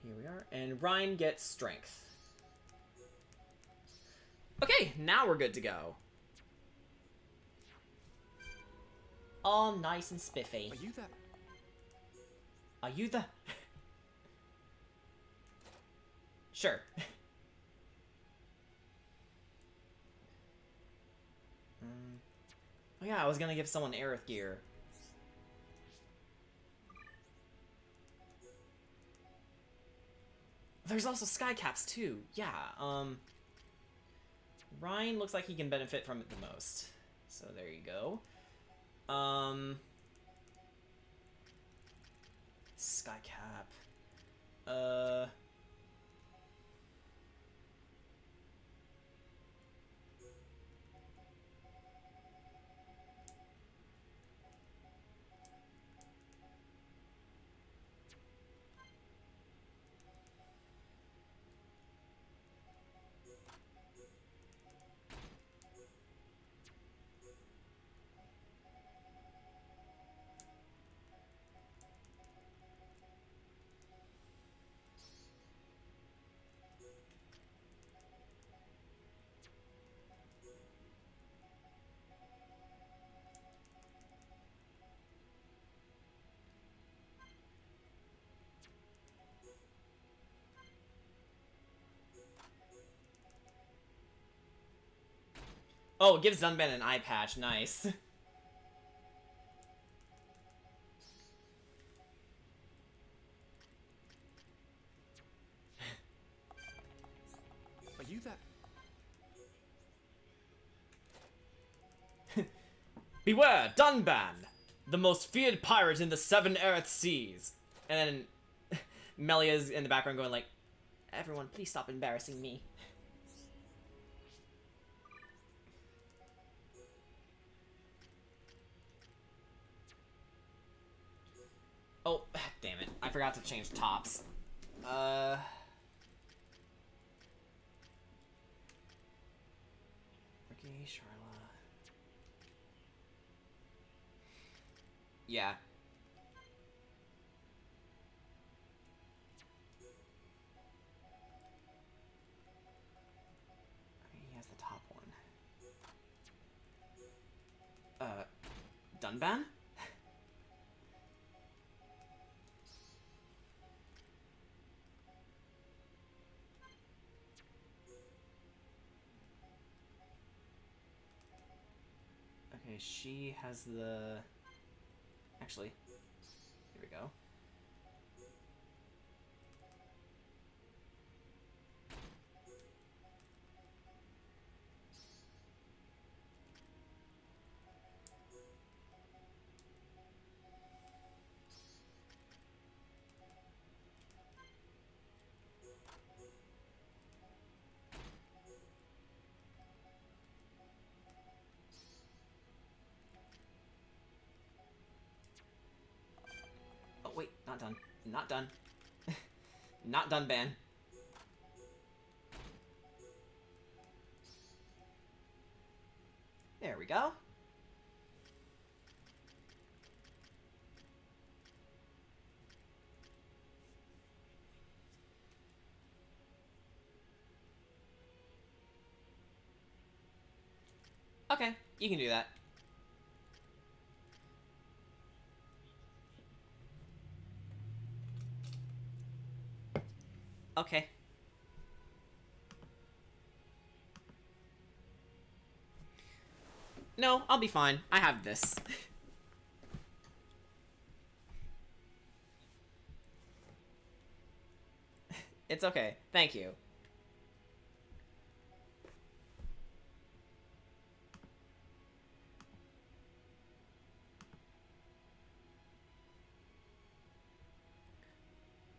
Here we are. And Reyn gets strength. Okay, now we're good to go. All nice and spiffy. Are you that? Are you the... sure. um, oh yeah, I was gonna give someone Eryth gear. There's also sky caps too. Yeah, um... Reyn looks like he can benefit from it the most. So there you go. Um... Skycap. Uh... Oh, it gives Dunban an eye patch. Nice. Are you that? Beware, Dunban! The most feared pirate in the seven Earth seas. And then Melia's in the background going like, Everyone, please stop embarrassing me. Oh, damn it. I forgot to change tops. Uh... Riki, Sharla... Yeah. He has the top one. Uh, Dunban? She has the... Actually, here we go. Not done. Not done. not done, Ban. There we go. Okay, you can do that. Okay. No, I'll be fine. I have this. it's okay. Thank you.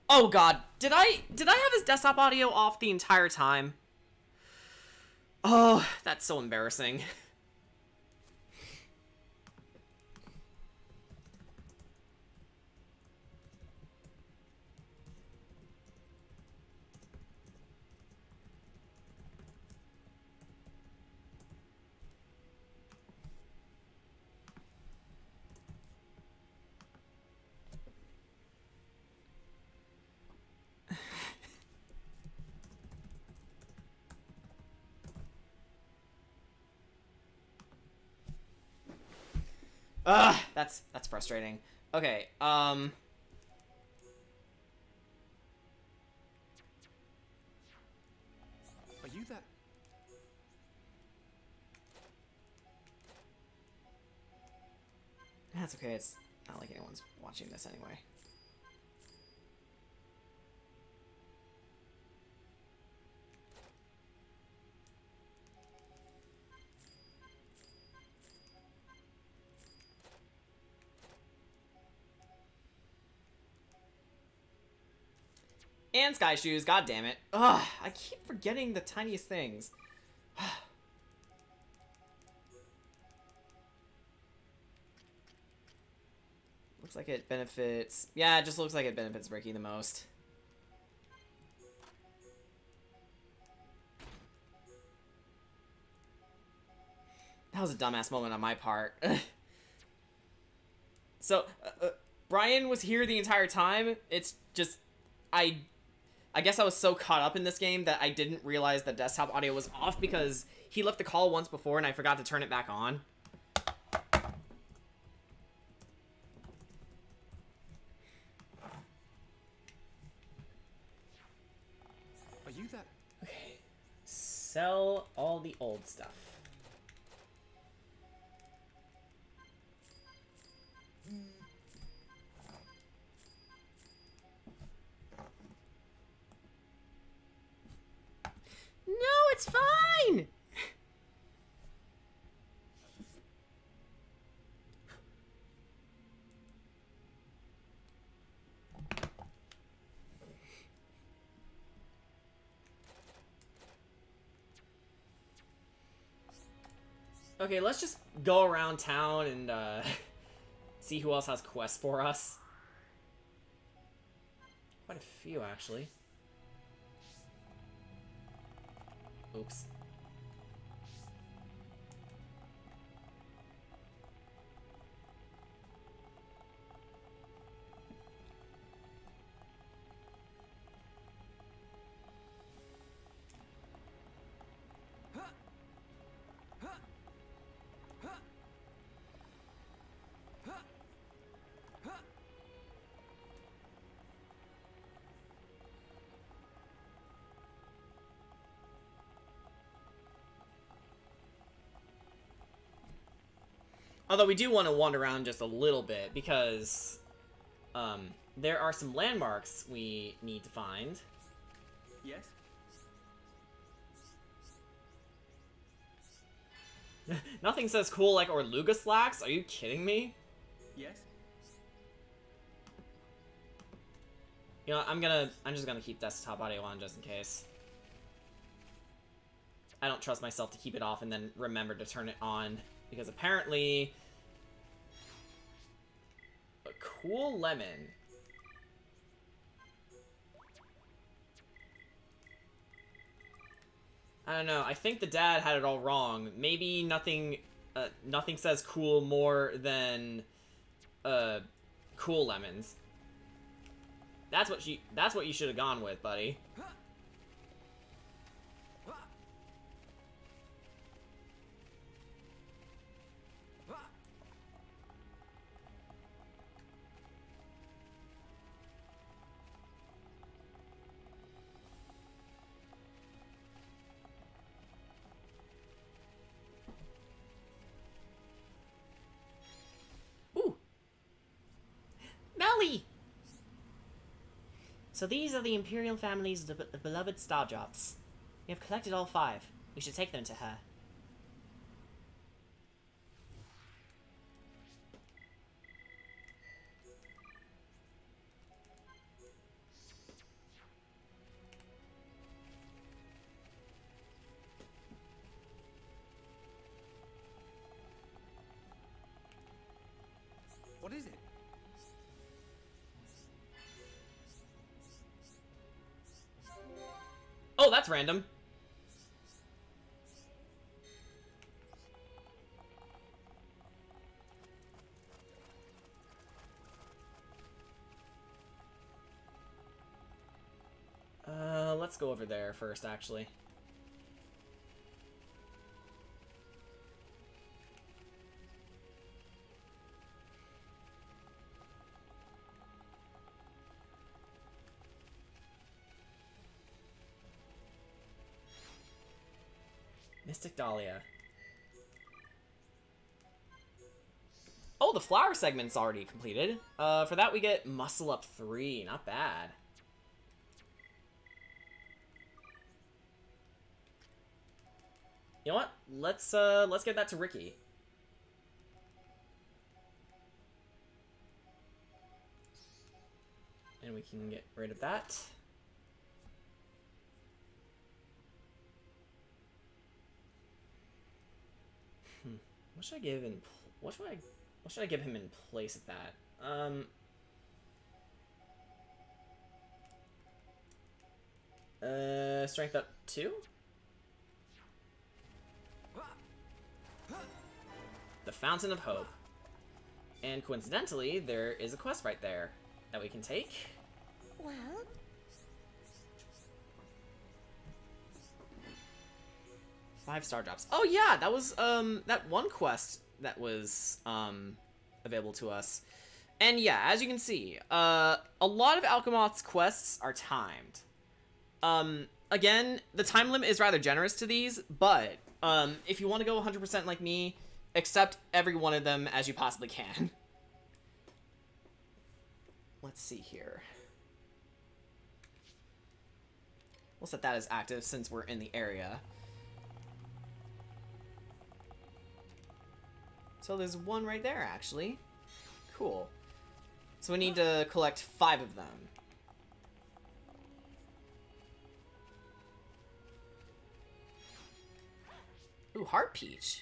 Oh god, did I did I have his desktop audio off the entire time? Oh, that's so embarrassing. Ugh, that's that's frustrating. Okay, um. Are you that? That's okay. It's not like anyone's watching this anyway. And sky shoes, god damn it. Ugh, I keep forgetting the tiniest things. looks like it benefits... Yeah, it just looks like it benefits Riki the most. That was a dumbass moment on my part. so, uh, uh, Brian was here the entire time. It's just... I... I guess I was so caught up in this game that I didn't realize the desktop audio was off because he left the call once before and I forgot to turn it back on. Are you that? Okay. Sell all the old stuff. No, it's fine! Okay, let's just go around town and uh, see who else has quests for us. Quite a few, actually. Oops. Although we do want to wander around just a little bit because um, there are some landmarks we need to find. Yes. Nothing says cool like Orluga slacks. Are you kidding me? Yes. You know, I'm gonna, I'm just gonna keep desktop audio on just in case. I don't trust myself to keep it off and then remember to turn it on because apparently cool lemon I don't know. I think the dad had it all wrong. Maybe nothing uh, nothing says cool more than uh cool lemons. That's what she that's what you should have gone with, buddy. So these are the Imperial family's beloved Star Drops. We have collected all five. We should take them to her. Oh, that's random. Uh, let's go over there first, actually. Dahlia. Oh, the flower segment's already completed. Uh, for that we get Muscle Up 3. Not bad. You know what? Let's, uh, let's get that to Riki. And we can get rid of that. Hmm. What should I give in? What should I? What should I give him in place of that? Um. Uh, strength up two. The Fountain of Hope. And coincidentally, there is a quest right there that we can take. Well, Five star drops. Oh yeah, that was um that one quest that was um available to us. And yeah, as you can see, uh a lot of Alcamoth's quests are timed. Um again, the time limit is rather generous to these, but um if you want to go 100% like me, accept every one of them as you possibly can. Let's see here. We'll set that as active since we're in the area. So there's one right there, actually. Cool. So we need to collect five of them. Ooh, Heart Peach.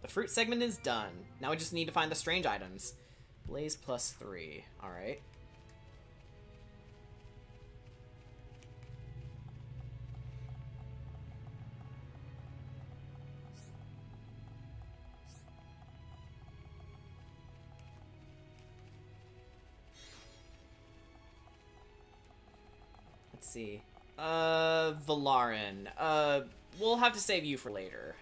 The fruit segment is done. Now we just need to find the strange items. Blaze plus three. Alright. See. Uh, Valarin. Uh, we'll have to save you for later.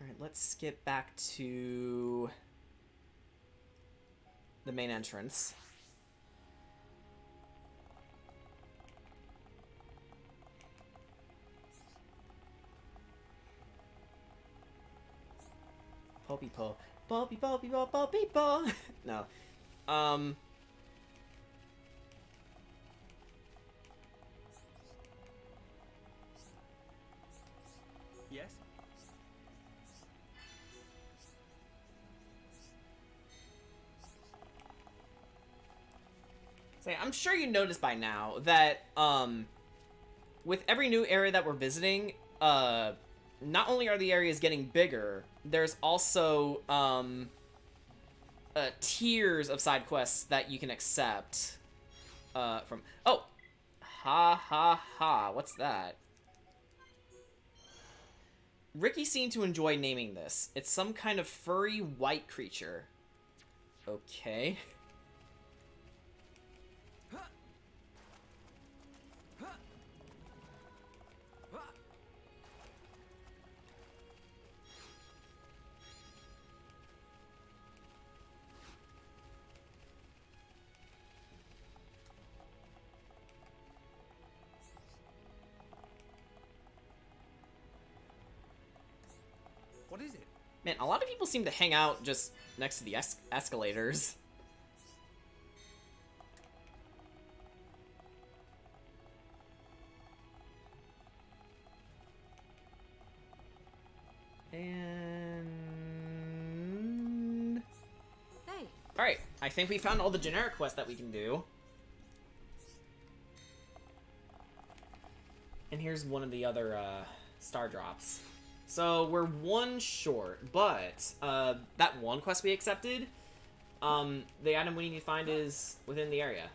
Alright, let's skip back to the main entrance. Poppy po. Poppy poppy po poppy po. no. Um. Yes? Say, I'm sure you noticed by now that um, with every new area that we're visiting, uh, not only are the areas getting bigger, there's also um, uh, tiers of side quests that you can accept uh, from. Oh, ha ha ha! What's that? Riki seemed to enjoy naming this. It's some kind of furry white creature. Okay. Man, a lot of people seem to hang out just next to the es escalators. And... Hey, Alright, I think we found all the generic quests that we can do. And here's one of the other uh, star drops. So we're one short, but uh, that one quest we accepted, um, the item we need to find is within the area.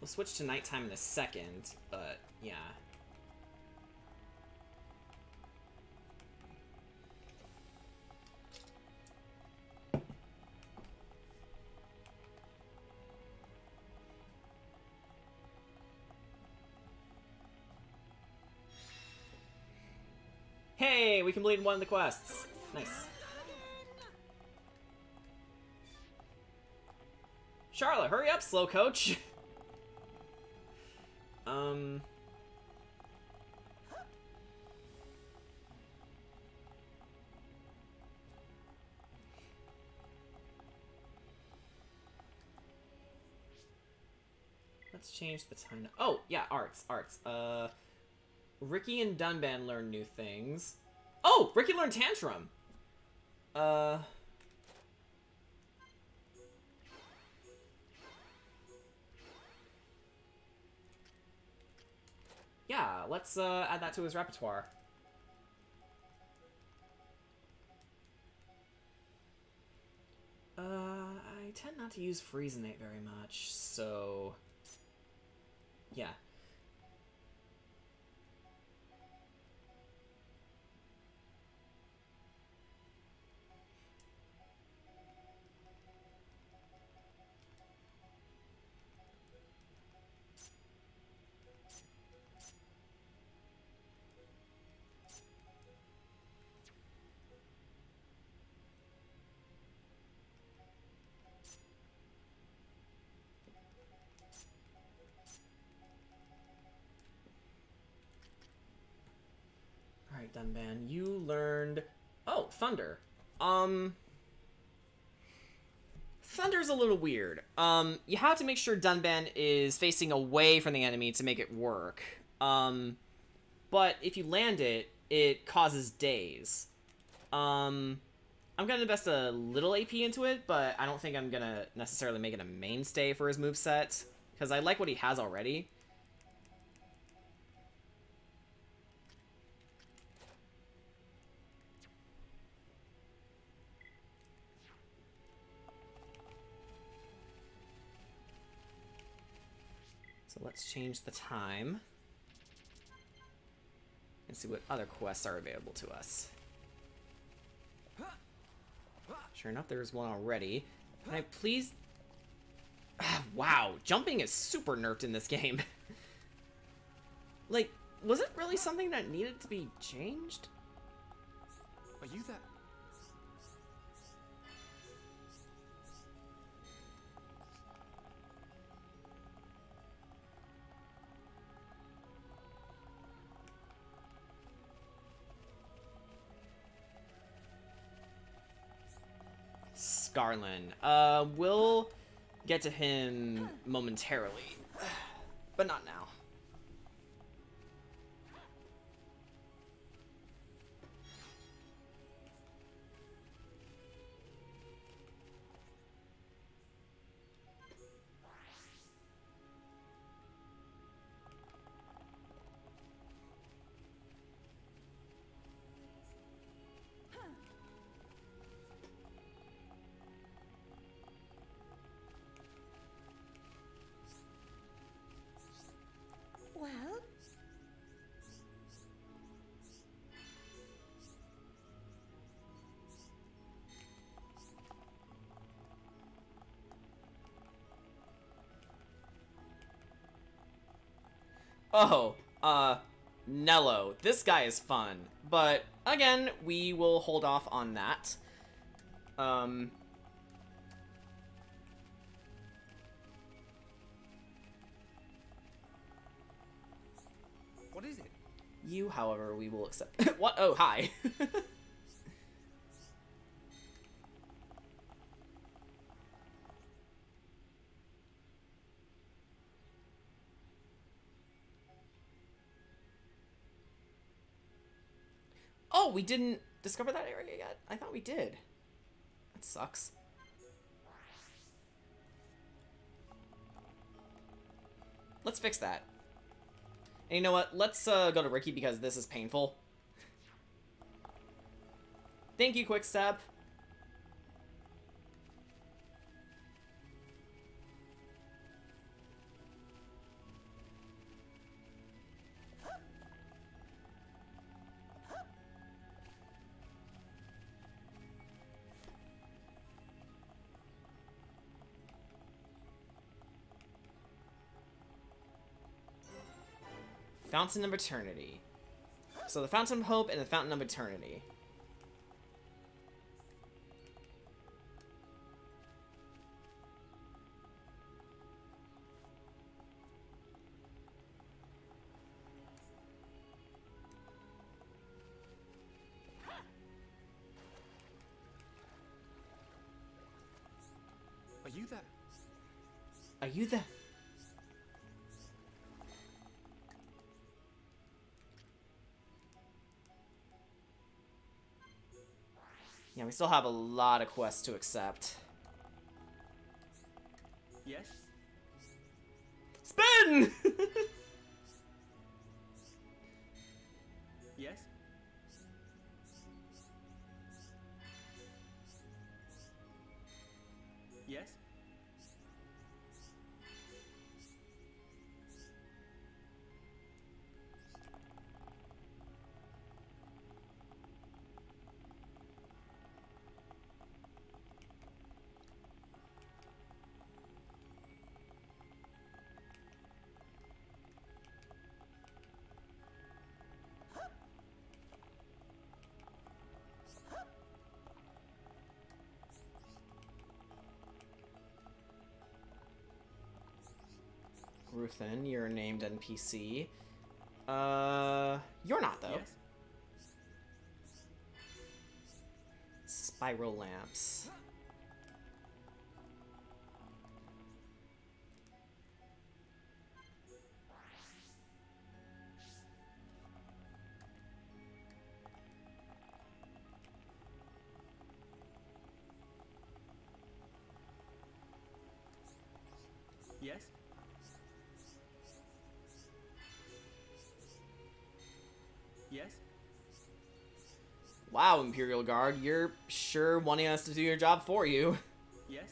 We'll switch to nighttime in a second, but yeah. Yay! We completed one of the quests. Nice. Charlotte, hurry up, slow coach! um... Let's change the time. Oh, yeah, arts, arts. Uh, Riki and Dunban learn new things. Oh, Riki learned Tantrum. Uh... Yeah, let's uh, add that to his repertoire. Uh, I tend not to use Freezinate very much, so... Yeah. Dunban, you learned... Oh, Thunder. Um... Thunder's a little weird. Um, you have to make sure Dunban is facing away from the enemy to make it work. Um, but if you land it, it causes daze. Um, I'm gonna invest a little AP into it, but I don't think I'm gonna necessarily make it a mainstay for his moveset. Because I like what he has already. Let's change the time. And see what other quests are available to us. Sure enough, there's one already. Can I please... Ah, wow, jumping is super nerfed in this game. like, was it really something that needed to be changed? Are you that? Scarlin. Uh, we'll get to him momentarily, but not now. Oh, uh, Nello. This guy is fun. But, again, we will hold off on that. Um... What is it? You, however, we will accept. what? Oh, hi. we didn't discover that area yet? I thought we did. That sucks. Let's fix that. And you know what? Let's uh, go to Riki because this is painful. Thank you, Quickstep. Fountain of Eternity. So the Fountain of Hope and the Fountain of Eternity. Are you that? Are you that? We still have a lot of quests to accept. Yes? Spin! Yes? Yes? Ruthin, you're a named NPC. Uh, you're not though. Yes? Spiral lamps. Wow, Imperial Guard, you're sure wanting us to do your job for you. Yes?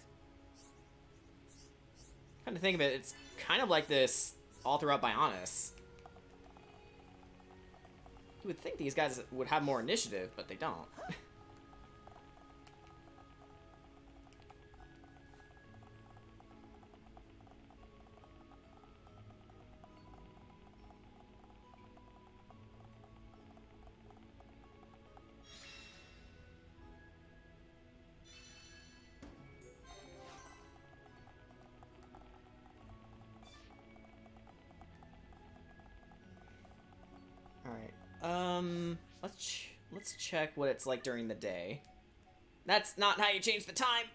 Kind of think of it, it's kind of like this all throughout Bionis. You would think these guys would have more initiative, but they don't. check what it's like during the day. That's not how you change the time.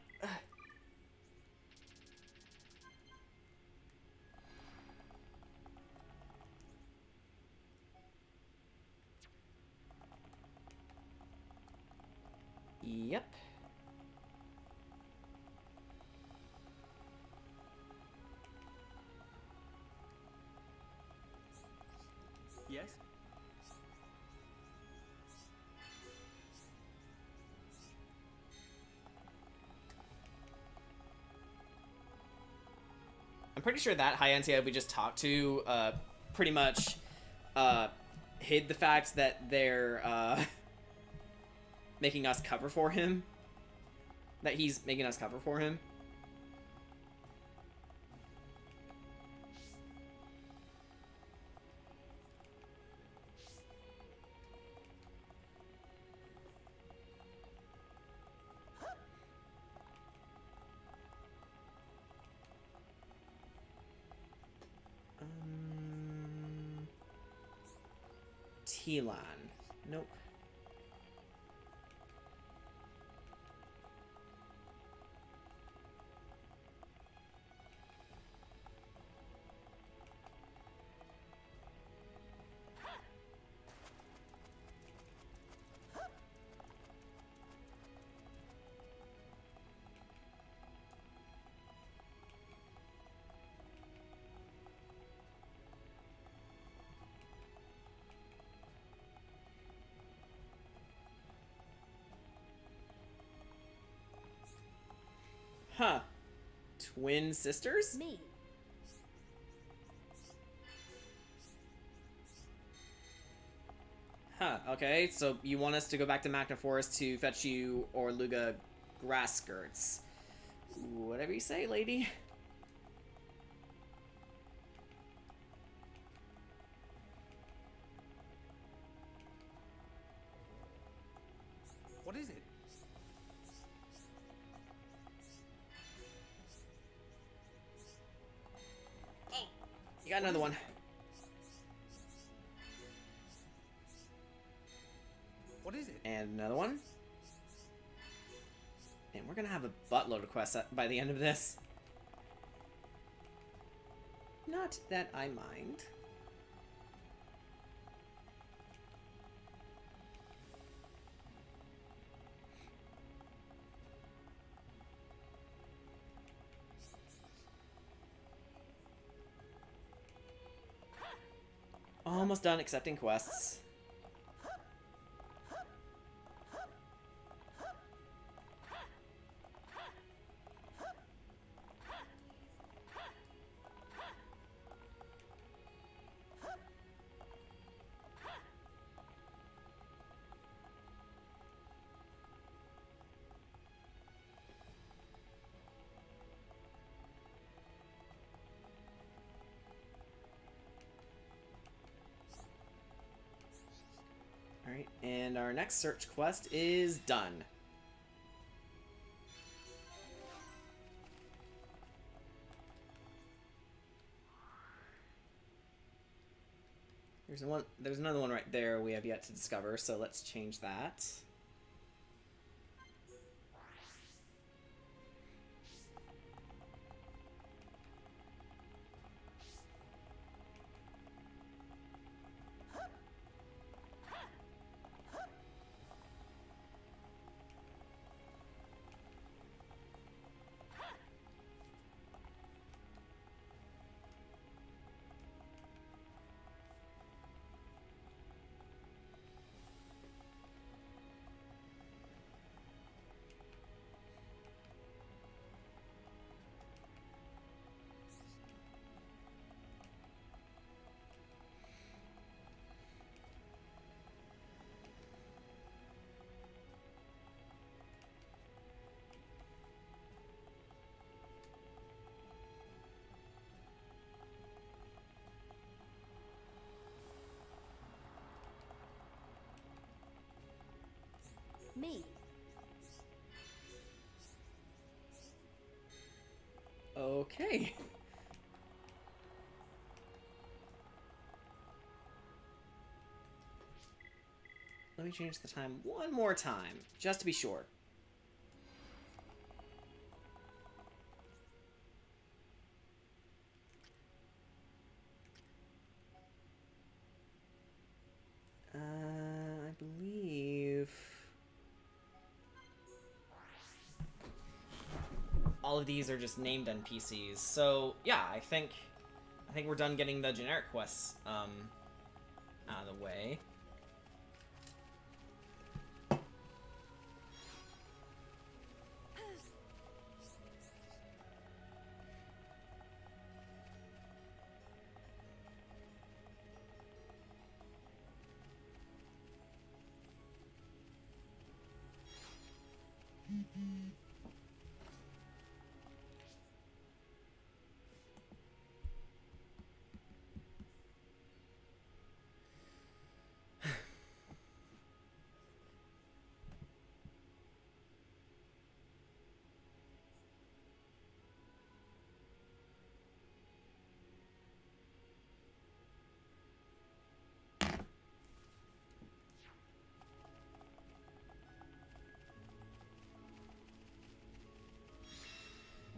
Pretty sure that High Entia we just talked to uh, pretty much uh, hid the fact that they're uh, making us cover for him. That he's making us cover for him. Tilan. Nope. Huh. Twin sisters? Me. Huh, okay. So you want us to go back to Makna Forest to fetch you or Luga grass skirts. Whatever you say, lady. another one. What is it? And another one. And we're gonna have a buttload of quests by the end of this. Not that I mind. Almost done accepting quests. And our next search quest is done. There's one there's another one right there we have yet to discover, so let's change that. Me. Okay. Let me change the time one more time, just to be sure. All of these are just named NPCs. So yeah, I think I think we're done getting the generic quests um, out of the way.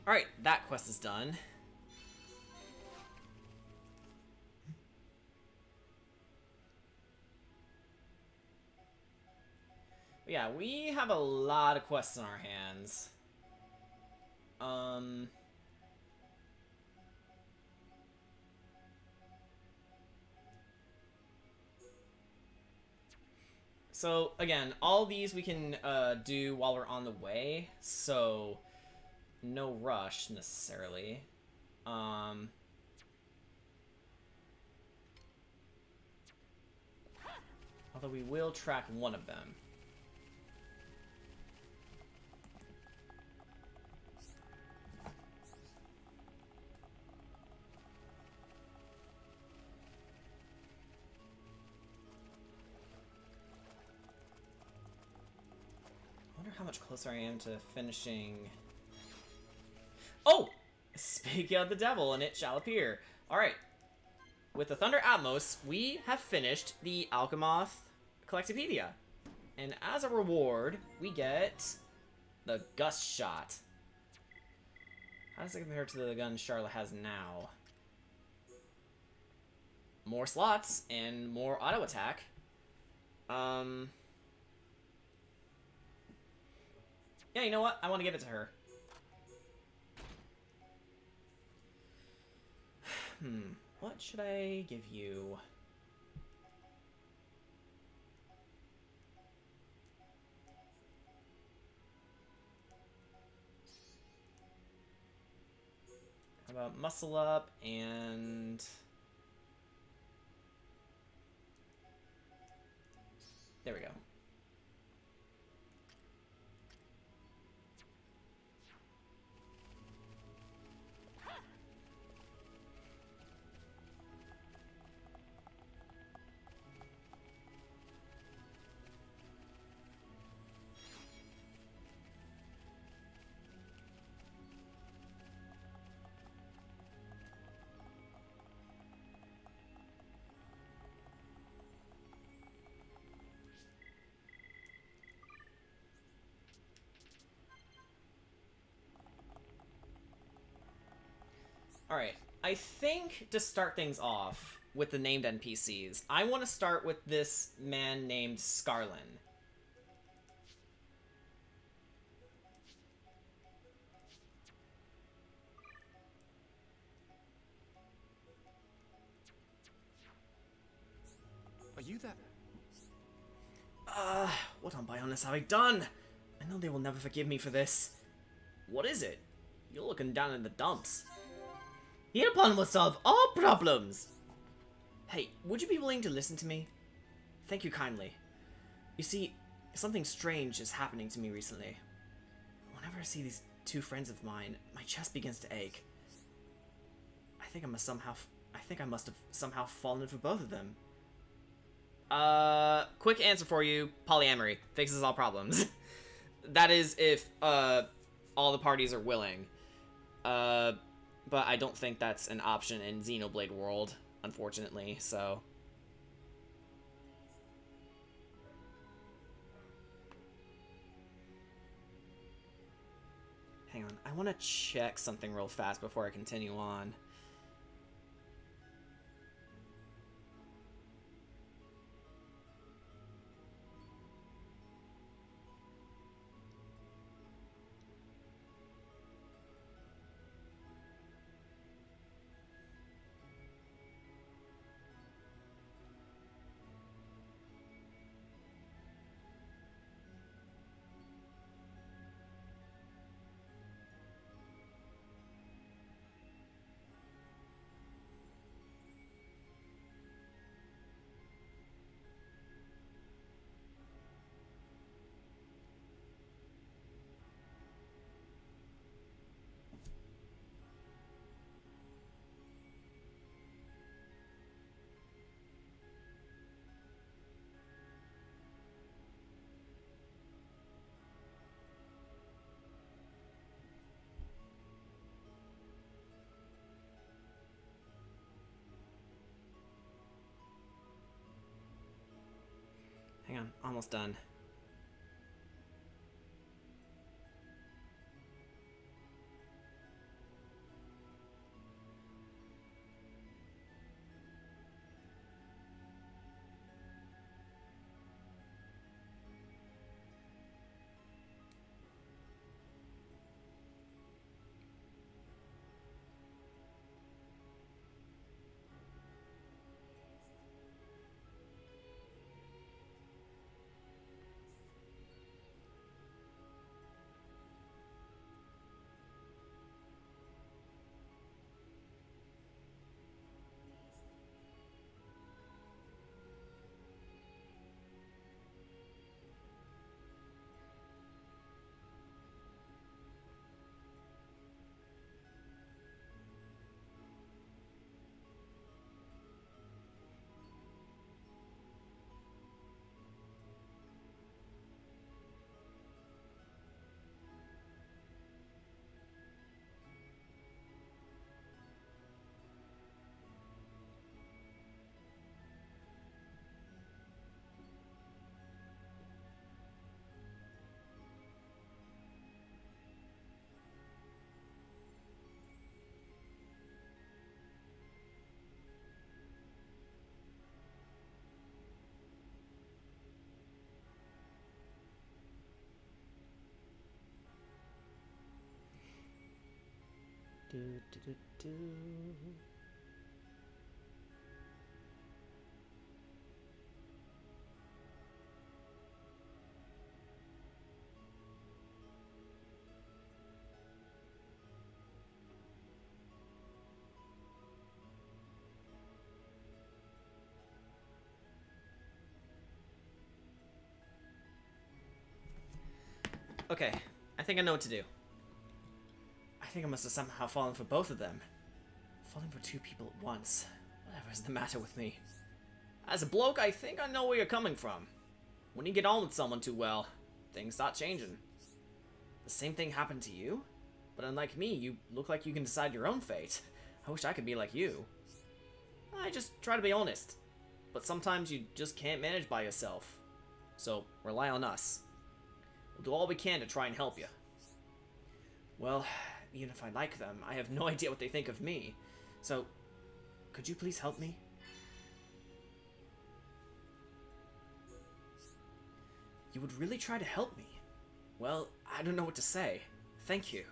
Alright, that quest is done. But yeah, we have a lot of quests in our hands. Um... So, again, all these we can uh, do while we're on the way, so no rush necessarily. Um, although we will track one of them. I wonder how much closer I am to finishing Oh! Speak of the devil, and it shall appear. Alright. With the Thunder Atmos, we have finished the Alcamoth Collectopedia. And as a reward, we get the Gust Shot. How does it compare to the gun Sharla has now? more slots and more auto attack. Um. Yeah, you know what? I want to give it to her. Hmm. What should I give you? How about muscle up and there we go. Alright, I think to start things off with the named NPCs, I want to start with this man named Scarlin. Are you that? Uh, what on Bionis have I done? I know they will never forgive me for this. What is it? You're looking down in the dumps. Heropon will solve all problems! Hey, would you be willing to listen to me? Thank you kindly. You see, something strange is happening to me recently. Whenever I see these two friends of mine, my chest begins to ache. I think I must somehow... I think I must have somehow fallen for both of them. Uh, quick answer for you, polyamory. Fixes all problems. that is if, uh, all the parties are willing. Uh, but I don't think that's an option in Xenoblade World, unfortunately, so... Hang on, I want to check something real fast before I continue on. Almost done. Do, do, do. Okay, I think I know what to do. I think I must have somehow fallen for both of them. Falling for two people at once. Whatever's the matter with me. As a bloke, I think I know where you're coming from. When you get on with someone too well, things start changing. The same thing happened to you? But unlike me, you look like you can decide your own fate. I wish I could be like you. I just try to be honest. But sometimes you just can't manage by yourself. So, rely on us. We'll do all we can to try and help you. Well, even if I like them, I have no idea what they think of me. So, could you please help me? You would really try to help me? Well, I don't know what to say. Thank you.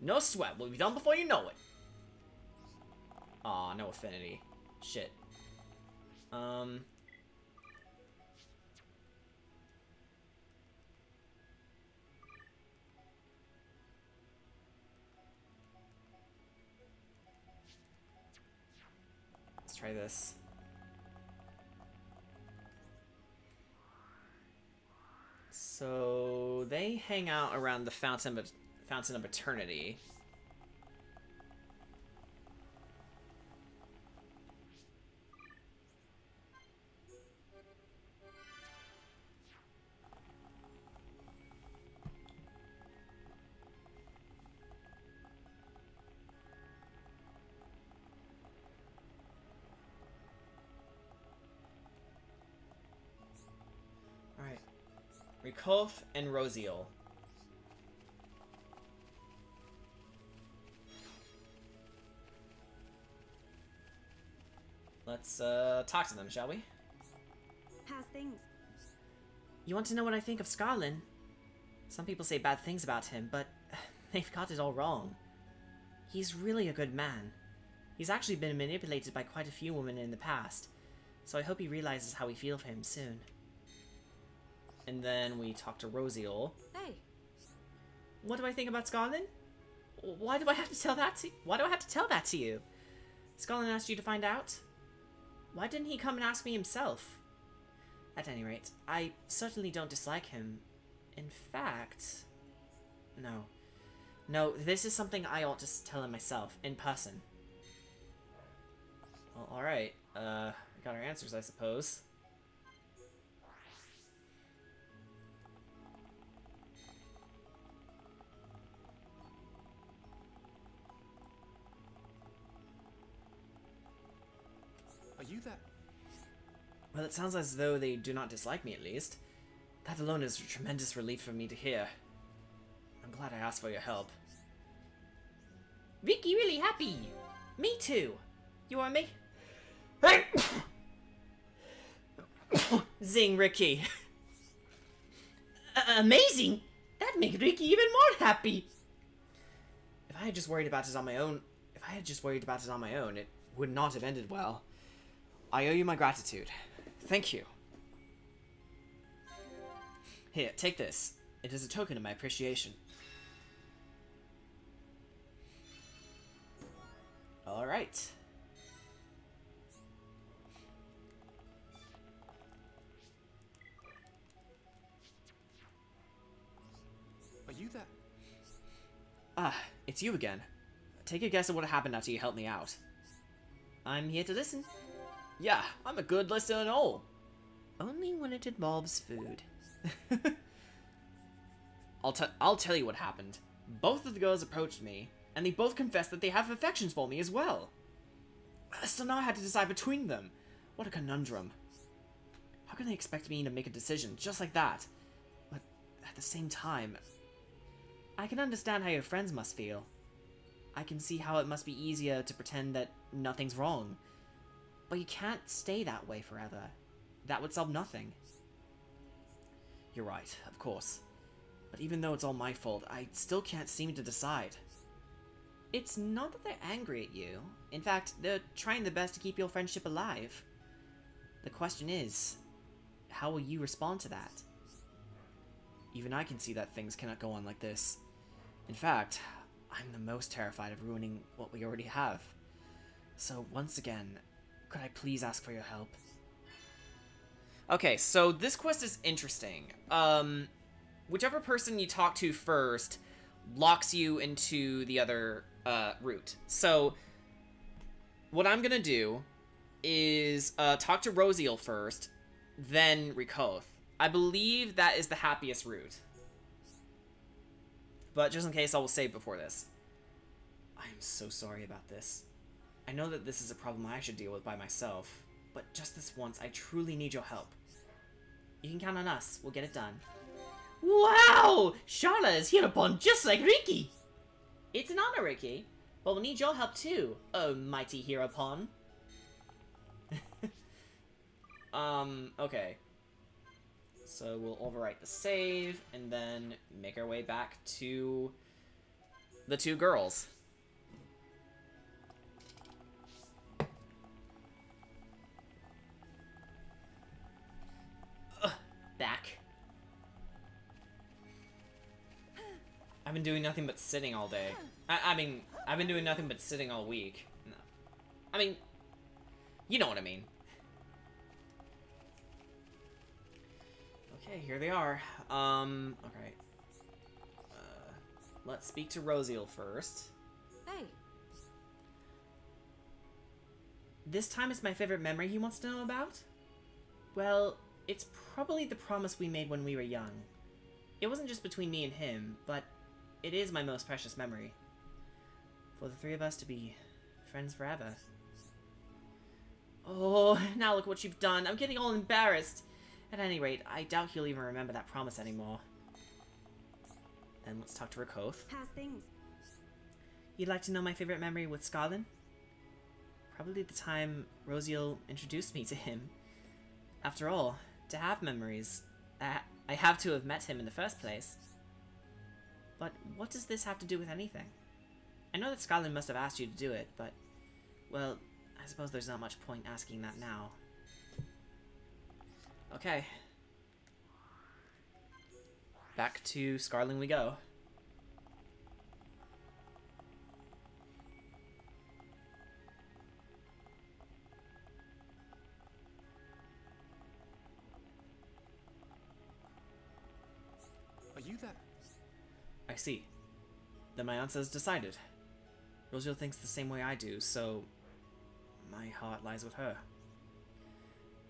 No sweat, we'll be done before you know it. Aw, no affinity. Shit. Um... Let's try this. So they hang out around the fountain of fountain of eternity. Rikoth and Rosiel. Let's uh, talk to them, shall we? How's things? You want to know what I think of Scarlin? Some people say bad things about him, but they've got it all wrong. He's really a good man. He's actually been manipulated by quite a few women in the past, so I hope he realizes how we feel for him soon. And then we talk to Rosiel. Hey, What do I think about Scarlin? Why do I have to tell that to Why do I have to tell that to you? Scarlin asked you to find out? Why didn't he come and ask me himself? At any rate, I certainly don't dislike him. In fact... No. No, this is something I ought to tell him myself, in person. Well, alright. Uh, we got our answers, I suppose. Well, it sounds as though they do not dislike me, at least. That alone is a tremendous relief for me to hear. I'm glad I asked for your help. Riki really happy! Me too! You are me? Hey! Zing, Riki. A- amazing! That makes Riki even more happy! If I had just worried about it on my own, if I had just worried about it on my own, it would not have ended well. I owe you my gratitude. Thank you. Here, take this. It is a token of my appreciation. All right. Are you that? Ah, it's you again. Take a guess at what happened after you helped me out. I'm here to listen. Yeah, I'm a good listener and all. Only when it involves food. I'll, t- I'll tell you what happened. Both of the girls approached me, and they both confessed that they have affections for me as well. So now I had to decide between them. What a conundrum. How can they expect me to make a decision just like that? But at the same time, I can understand how your friends must feel. I can see how it must be easier to pretend that nothing's wrong. But you can't stay that way forever. That would solve nothing. you're right, of course. But even though it's all my fault, I still can't seem to decide. It's not that they're angry at you. In fact, they're trying their best to keep your friendship alive. The question is, how will you respond to that? Even I can see that things cannot go on like this. In fact, I'm the most terrified of ruining what we already have. So once again, could I please ask for your help? Okay, so this quest is interesting. Um, whichever person you talk to first locks you into the other uh, route. So, what I'm gonna do is uh, talk to Rosiel first, then Rikoth. I believe that is the happiest route. But just in case, I will save before this. I am so sorry about this. I know that this is a problem I should deal with by myself, but just this once, I truly need your help. You can count on us. We'll get it done. Wow! Sharla is Heropon just like Riki! It's an honor, Riki. But we'll need your help too, oh mighty Heropon. um, okay. So we'll overwrite the save, and then make our way back to the two girls. Back. I've been doing nothing but sitting all day. I, I mean, I've been doing nothing but sitting all week. No. I mean, you know what I mean. Okay, here they are. Um, okay. Uh, let's speak to Rosiel first. Hey. This time is my favorite memory he wants to know about? Well, it's probably the promise we made when we were young. It wasn't just between me and him, but it is my most precious memory. For the three of us to be friends forever. Oh, now look what you've done. I'm getting all embarrassed. At any rate, I doubt he'll even remember that promise anymore. Then let's talk to Rikoth. How's things? You'd like to know my favorite memory with Scarlin? Probably the time Rosiel introduced me to him. After all, to have memories, I, have to have met him in the first place. But what does this have to do with anything? I know that Scarlin must have asked you to do it, but... Well, I suppose there's not much point asking that now. Okay. Back to Scarlin we go. I see. Then my answer is decided. Rosiel thinks the same way I do, so my heart lies with her.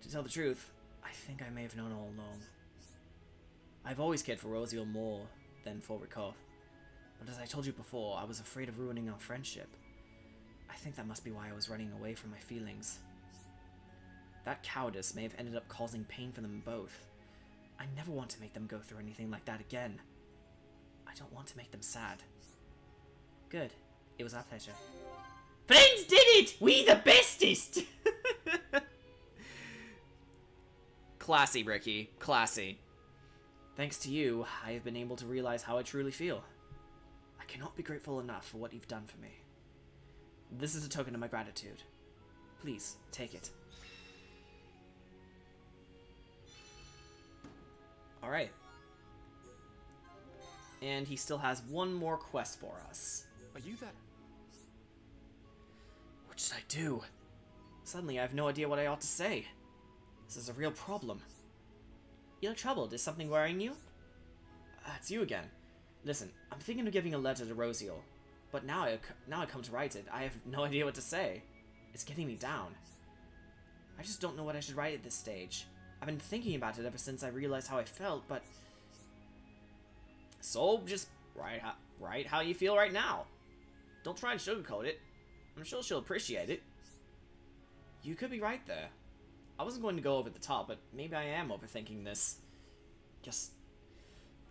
To tell the truth, I think I may have known all along. I've always cared for Rosiel more than for Rikoth, but as I told you before, I was afraid of ruining our friendship. I think that must be why I was running away from my feelings. That cowardice may have ended up causing pain for them both. I never want to make them go through anything like that again. I don't want to make them sad. Good. It was our pleasure. Friends did it! We the bestest! Classy, Riki. Classy. Thanks to you, I have been able to realize how I truly feel. I cannot be grateful enough for what you've done for me. This is a token of my gratitude. Please, take it. Alright. And he still has one more quest for us. Are you that? What should I do? Suddenly, I have no idea what I ought to say. This is a real problem. You're troubled. Is something worrying you? Uh, it's you again. Listen, I'm thinking of giving a letter to Rosiel, but now I now I come to write it, I have no idea what to say. It's getting me down. I just don't know what I should write at this stage. I've been thinking about it ever since I realized how I felt, but so just write how, write how you feel right now. Don't try and sugarcoat it. I'm sure she'll appreciate it. You could be right there. I wasn't going to go over the top, but maybe I am overthinking this. Just,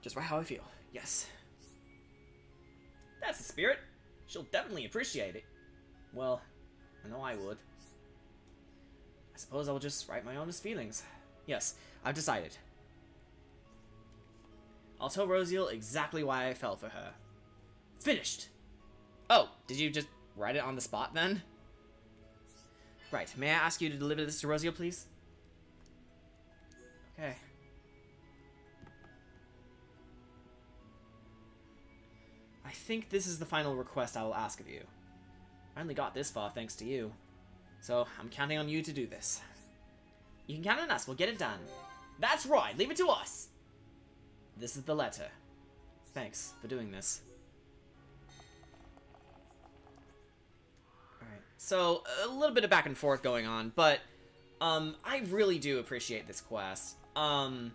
just write how I feel. Yes. That's the spirit. She'll definitely appreciate it. Well, I know I would. I suppose I'll just write my honest feelings. Yes, I've decided. I'll tell Rosiel exactly why I fell for her. Finished! Oh, did you just write it on the spot then? Right, may I ask you to deliver this to Rosiel, please? Okay. I think this is the final request I will ask of you. I only got this far thanks to you. So, I'm counting on you to do this. You can count on us, we'll get it done. That's right, leave it to us! This is the letter. Thanks for doing this. Alright, so a little bit of back and forth going on, but um, I really do appreciate this quest. Um,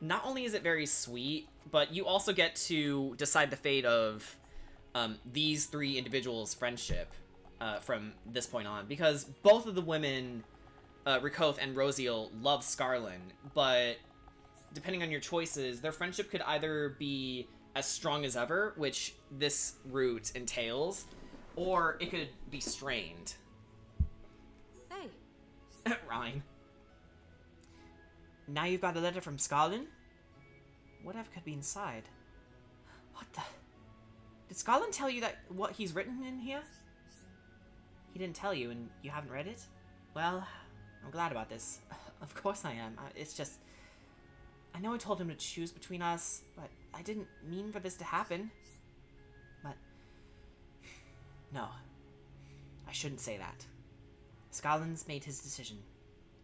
not only is it very sweet, but you also get to decide the fate of um, these three individuals' friendship uh, from this point on, because both of the women, uh, Rikoth and Rosiel, love Scarlin, but depending on your choices, their friendship could either be as strong as ever, which this route entails, or it could be strained. Hey. Ryan. Now you've got a letter from Scarlin? Whatever could be inside? What the? Did Scarlin tell you that what he's written in here? He didn't tell you, and you haven't read it? Well, I'm glad about this. Of course I am. It's just... I know I told him to choose between us, but I didn't mean for this to happen. But... No. I shouldn't say that. Scarlin's made his decision.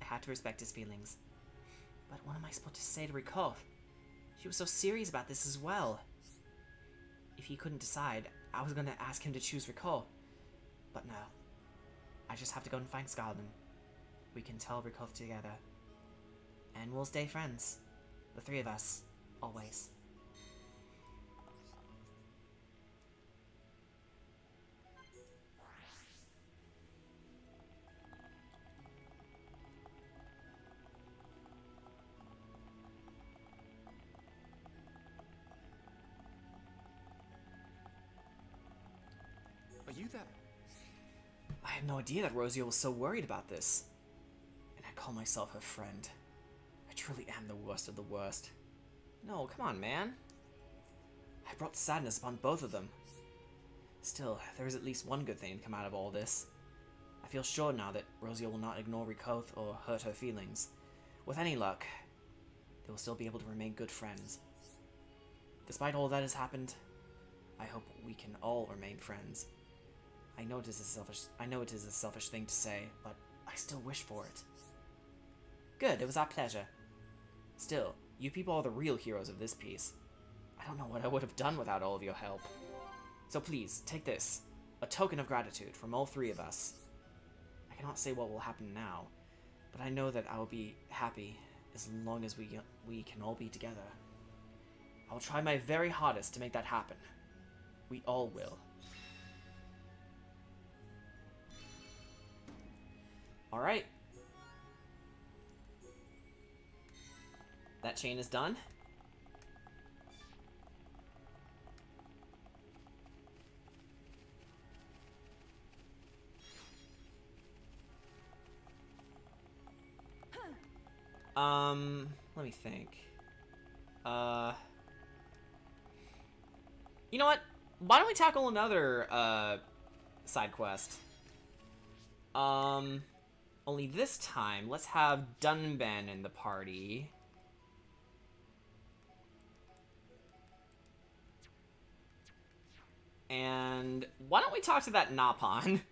I had to respect his feelings. But what am I supposed to say to Rikoth? She was so serious about this as well. If he couldn't decide, I was gonna ask him to choose Rikoth. But no. I just have to go and find Scarlin. We can tell Rikoth together. And we'll stay friends. The three of us. Always. Are you that? I had no idea that Rosie was so worried about this. And I call myself her friend. I truly am the worst of the worst. No, come on, man. I brought sadness upon both of them. Still, there is at least one good thing to come out of all this. I feel sure now that Rosiel will not ignore Rikoth or hurt her feelings. With any luck, they will still be able to remain good friends. Despite all that has happened, I hope we can all remain friends. I know it is a selfish I know it is a selfish thing to say, but I still wish for it. Good, it was our pleasure. Still, you people are the real heroes of this piece. I don't know what I would have done without all of your help. So please, take this. A token of gratitude from all three of us. I cannot say what will happen now, but I know that I will be happy as long as we, we can all be together. I will try my very hardest to make that happen. We all will. Alright. That chain is done. Um, let me think. Uh, you know what? Why don't we tackle another, uh, side quest? Um, only this time, let's have Dunban in the party. And why don't we talk to that Nopon?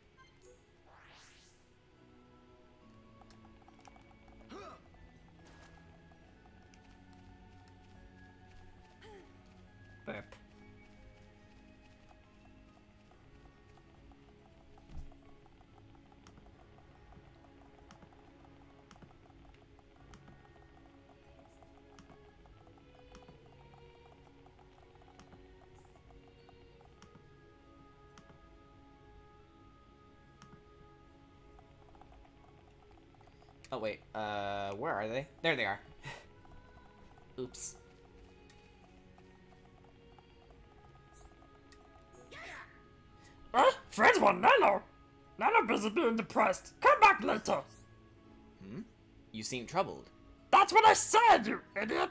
wait, uh, where are they? There they are. Oops. Huh? Friends want Nano! Nano busy being depressed. Come back later. Hmm? You seem troubled. That's what I said, you idiot!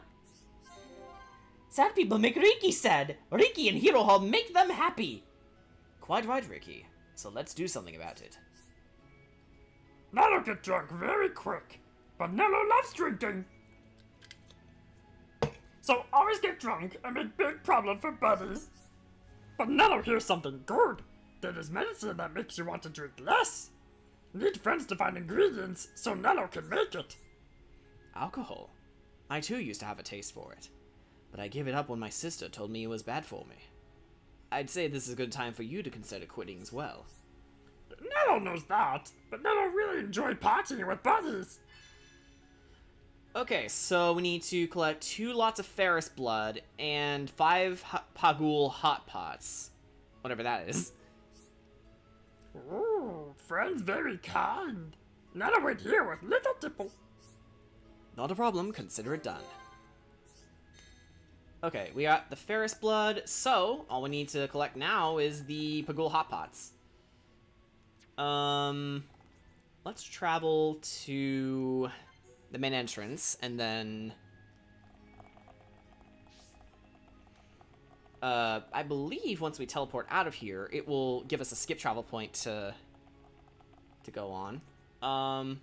Sad people make Riki sad. Riki and Heropon make them happy. Quite right, Riki. So let's do something about it. Nello get drunk very quick, but Nello loves drinking. So always get drunk and make big problem for buddies. But Nello hears something good. There's medicine that makes you want to drink less. Need friends to find ingredients so Nello can make it. Alcohol. I too used to have a taste for it, but I gave it up when my sister told me it was bad for me. I'd say this is a good time for you to consider quitting as well. Nello knows that, but Nello really enjoyed partying with buddies. Okay, so we need to collect two lots of Ferris blood and five Pagul hot pots. Whatever that is. Ooh, friends very kind. Nello wait here with little tipple. Not a problem, consider it done. Okay, we got the Ferris blood, so all we need to collect now is the Pagul hot pots. Um, let's travel to the main entrance, and then... Uh, I believe once we teleport out of here, it will give us a skip travel point to to go on. Um,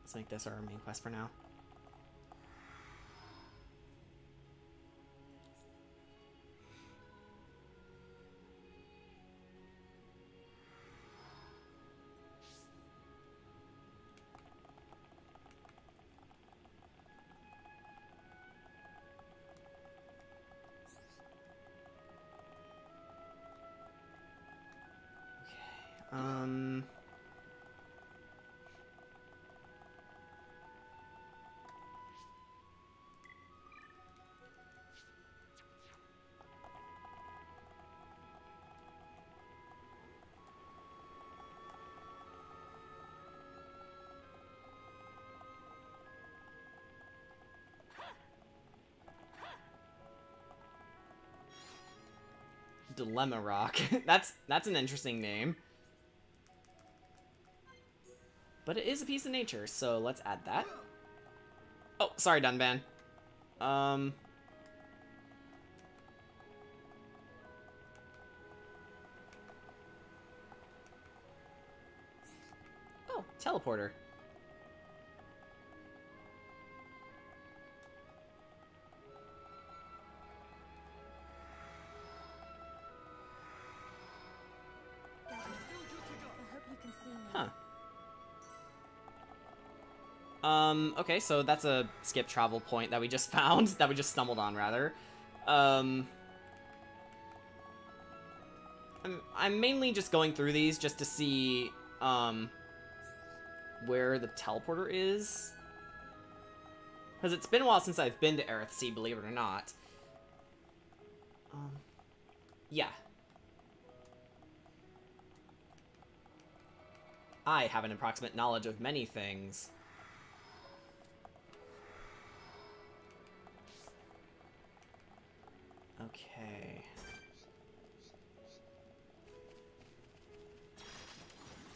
let's make this our main quest for now. Dilemma Rock. that's that's an interesting name. But it is a piece of nature, so let's add that. Oh, sorry, Dunban. Um... Oh, teleporter. Um, okay, so that's a skip travel point that we just found, that we just stumbled on, rather. Um... I'm, I'm mainly just going through these just to see, um, where the teleporter is. Because it's been a while since I've been to Eryth Sea, believe it or not. Um, yeah. I have an approximate knowledge of many things.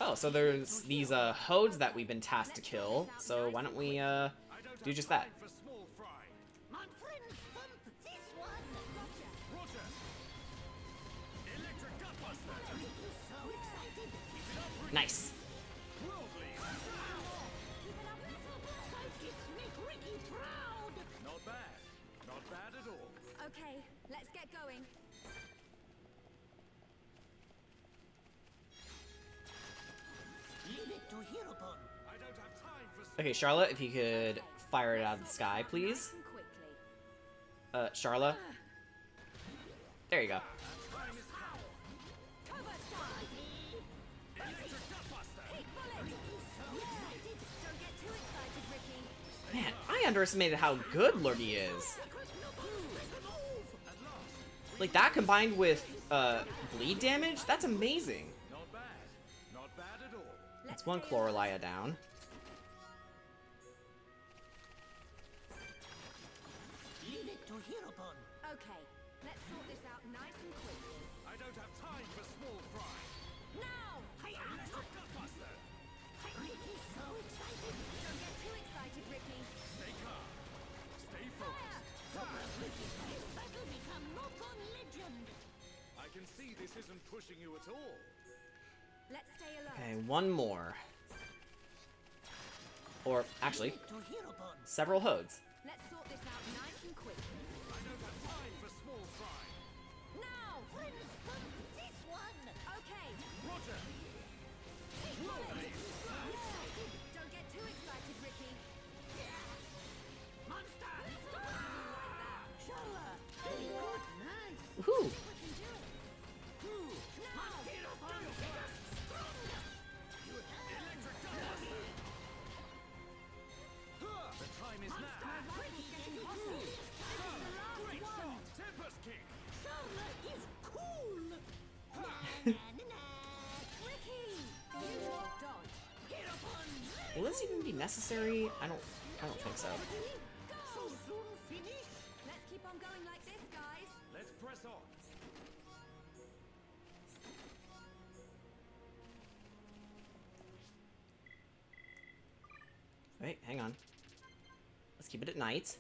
Oh, so there's these uh, hodes that we've been tasked to kill, so why don't we uh, do just that? Nice. Okay, Sharla, if you could fire it out of the sky, please. Uh, Sharla. There you go. Man, I underestimated how good Lurgy is. Like, that combined with, uh, bleed damage? That's amazing. Not bad. Not bad to Heropon. Okay, let's sort this out nice and quick. I don't have time for small fry. Now! Hey, Electric Gutbuster! Riki's so excited! Don't get too excited, Riki. Stay calm. Stay focused. Fire! Fire! Riki, this battle become local legend. I can see this isn't pushing you at all. Let's stay alone. Okay, one more. Or, actually, several hodes. Necessary? I don't. I don't think so. Let's keep on going like this, guys. Let's press on. Wait, hang on. Let's keep it at night.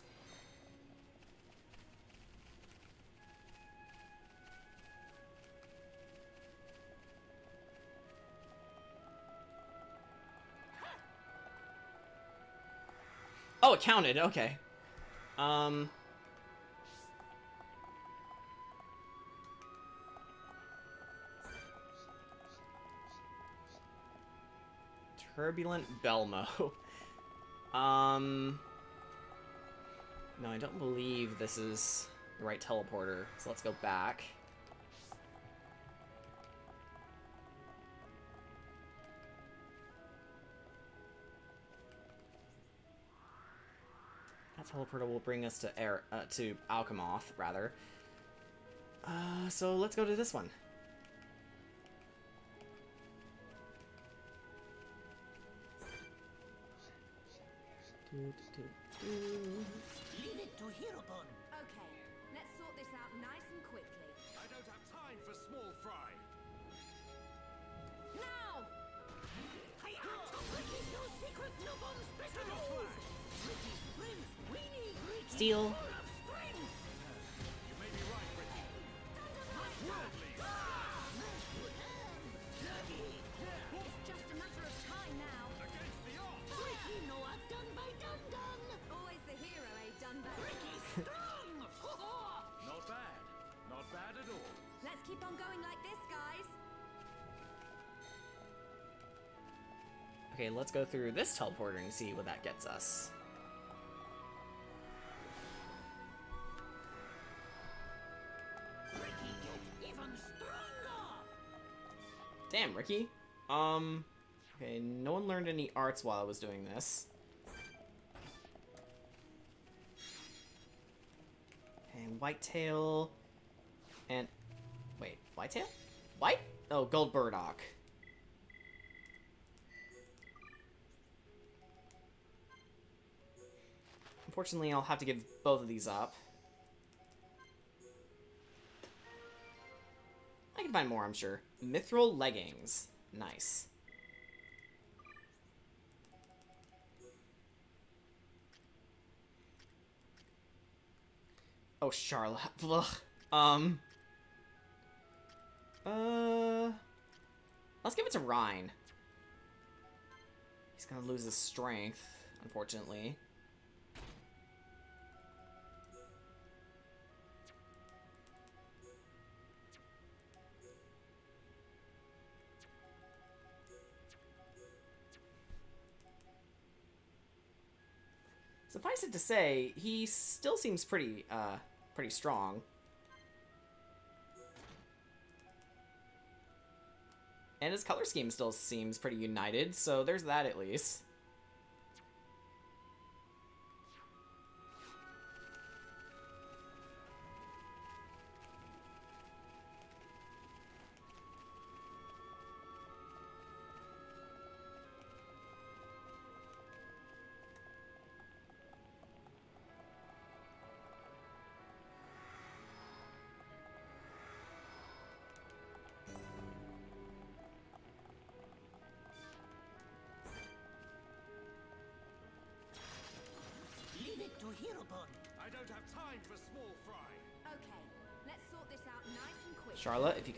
Oh, it counted. Okay. Um. Turbulent Belmo. um. No, I don't believe this is the right teleporter, so let's go back. That teleporter will bring us to air uh, to Alcamoth, rather. Uh, so let's go to this one. Leave guys. Okay, let's go through this teleporter and see what that gets us. Riki. Um, okay, no one learned any arts while I was doing this. And Whitetail. And, wait, Whitetail? White? Oh, Gold Burdock. Unfortunately, I'll have to give both of these up. I can find more, I'm sure. Mithril leggings. Nice. Oh, Sharla. Ugh. Um. Uh. Let's give it to Reyn. He's gonna lose his strength, unfortunately. Suffice it to say, he still seems pretty, uh, pretty strong. And his color scheme still seems pretty united, so there's that at least.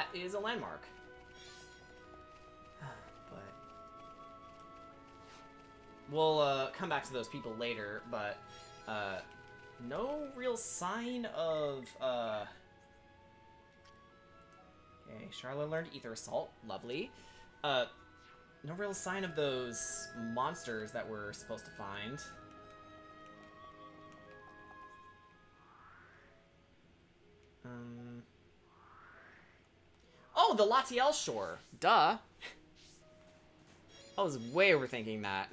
That is a landmark. But... We'll uh, come back to those people later, but uh, no real sign of... Uh... Okay, Sharla learned Ether Assault. Lovely. Uh, no real sign of those monsters that we're supposed to find. Um. Oh, the Latiel Shore. Duh. I was way overthinking that.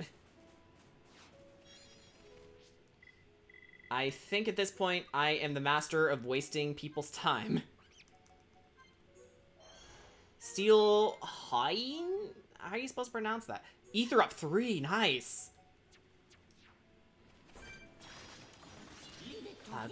I think at this point I am the master of wasting people's time. Steel Hine? How are you supposed to pronounce that? Ether up three, nice. Ah,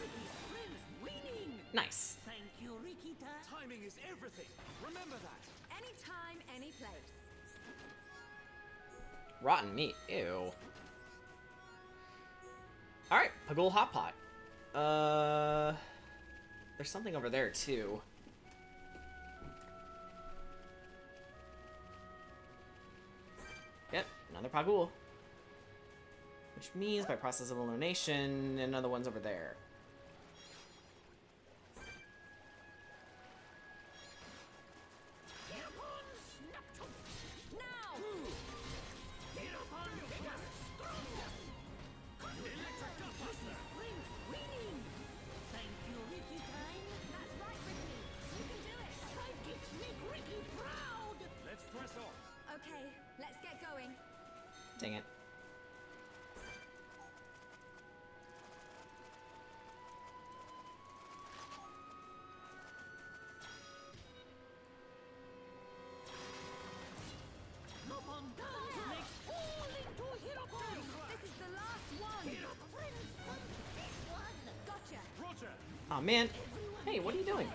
Riki's friends winning. Nice. Thank you, Rikita. Timing is everything. Remember that. Anytime, any place. Rotten meat. Ew. Alright, Pagul Hot Pot. Uh, there's something over there too. Yep, another Pagul. Which means by process of elimination, another one's over there. Man. Hey, what are you doing?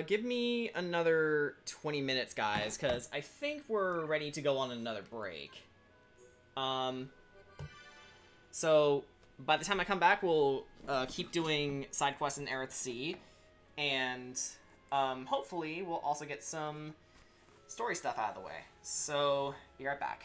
Uh, give me another 20 minutes, guys, because I think we're ready to go on another break. Um, so, by the time I come back, we'll uh, keep doing side quests in Eryth Sea, and um, hopefully we'll also get some story stuff out of the way. So, be right back.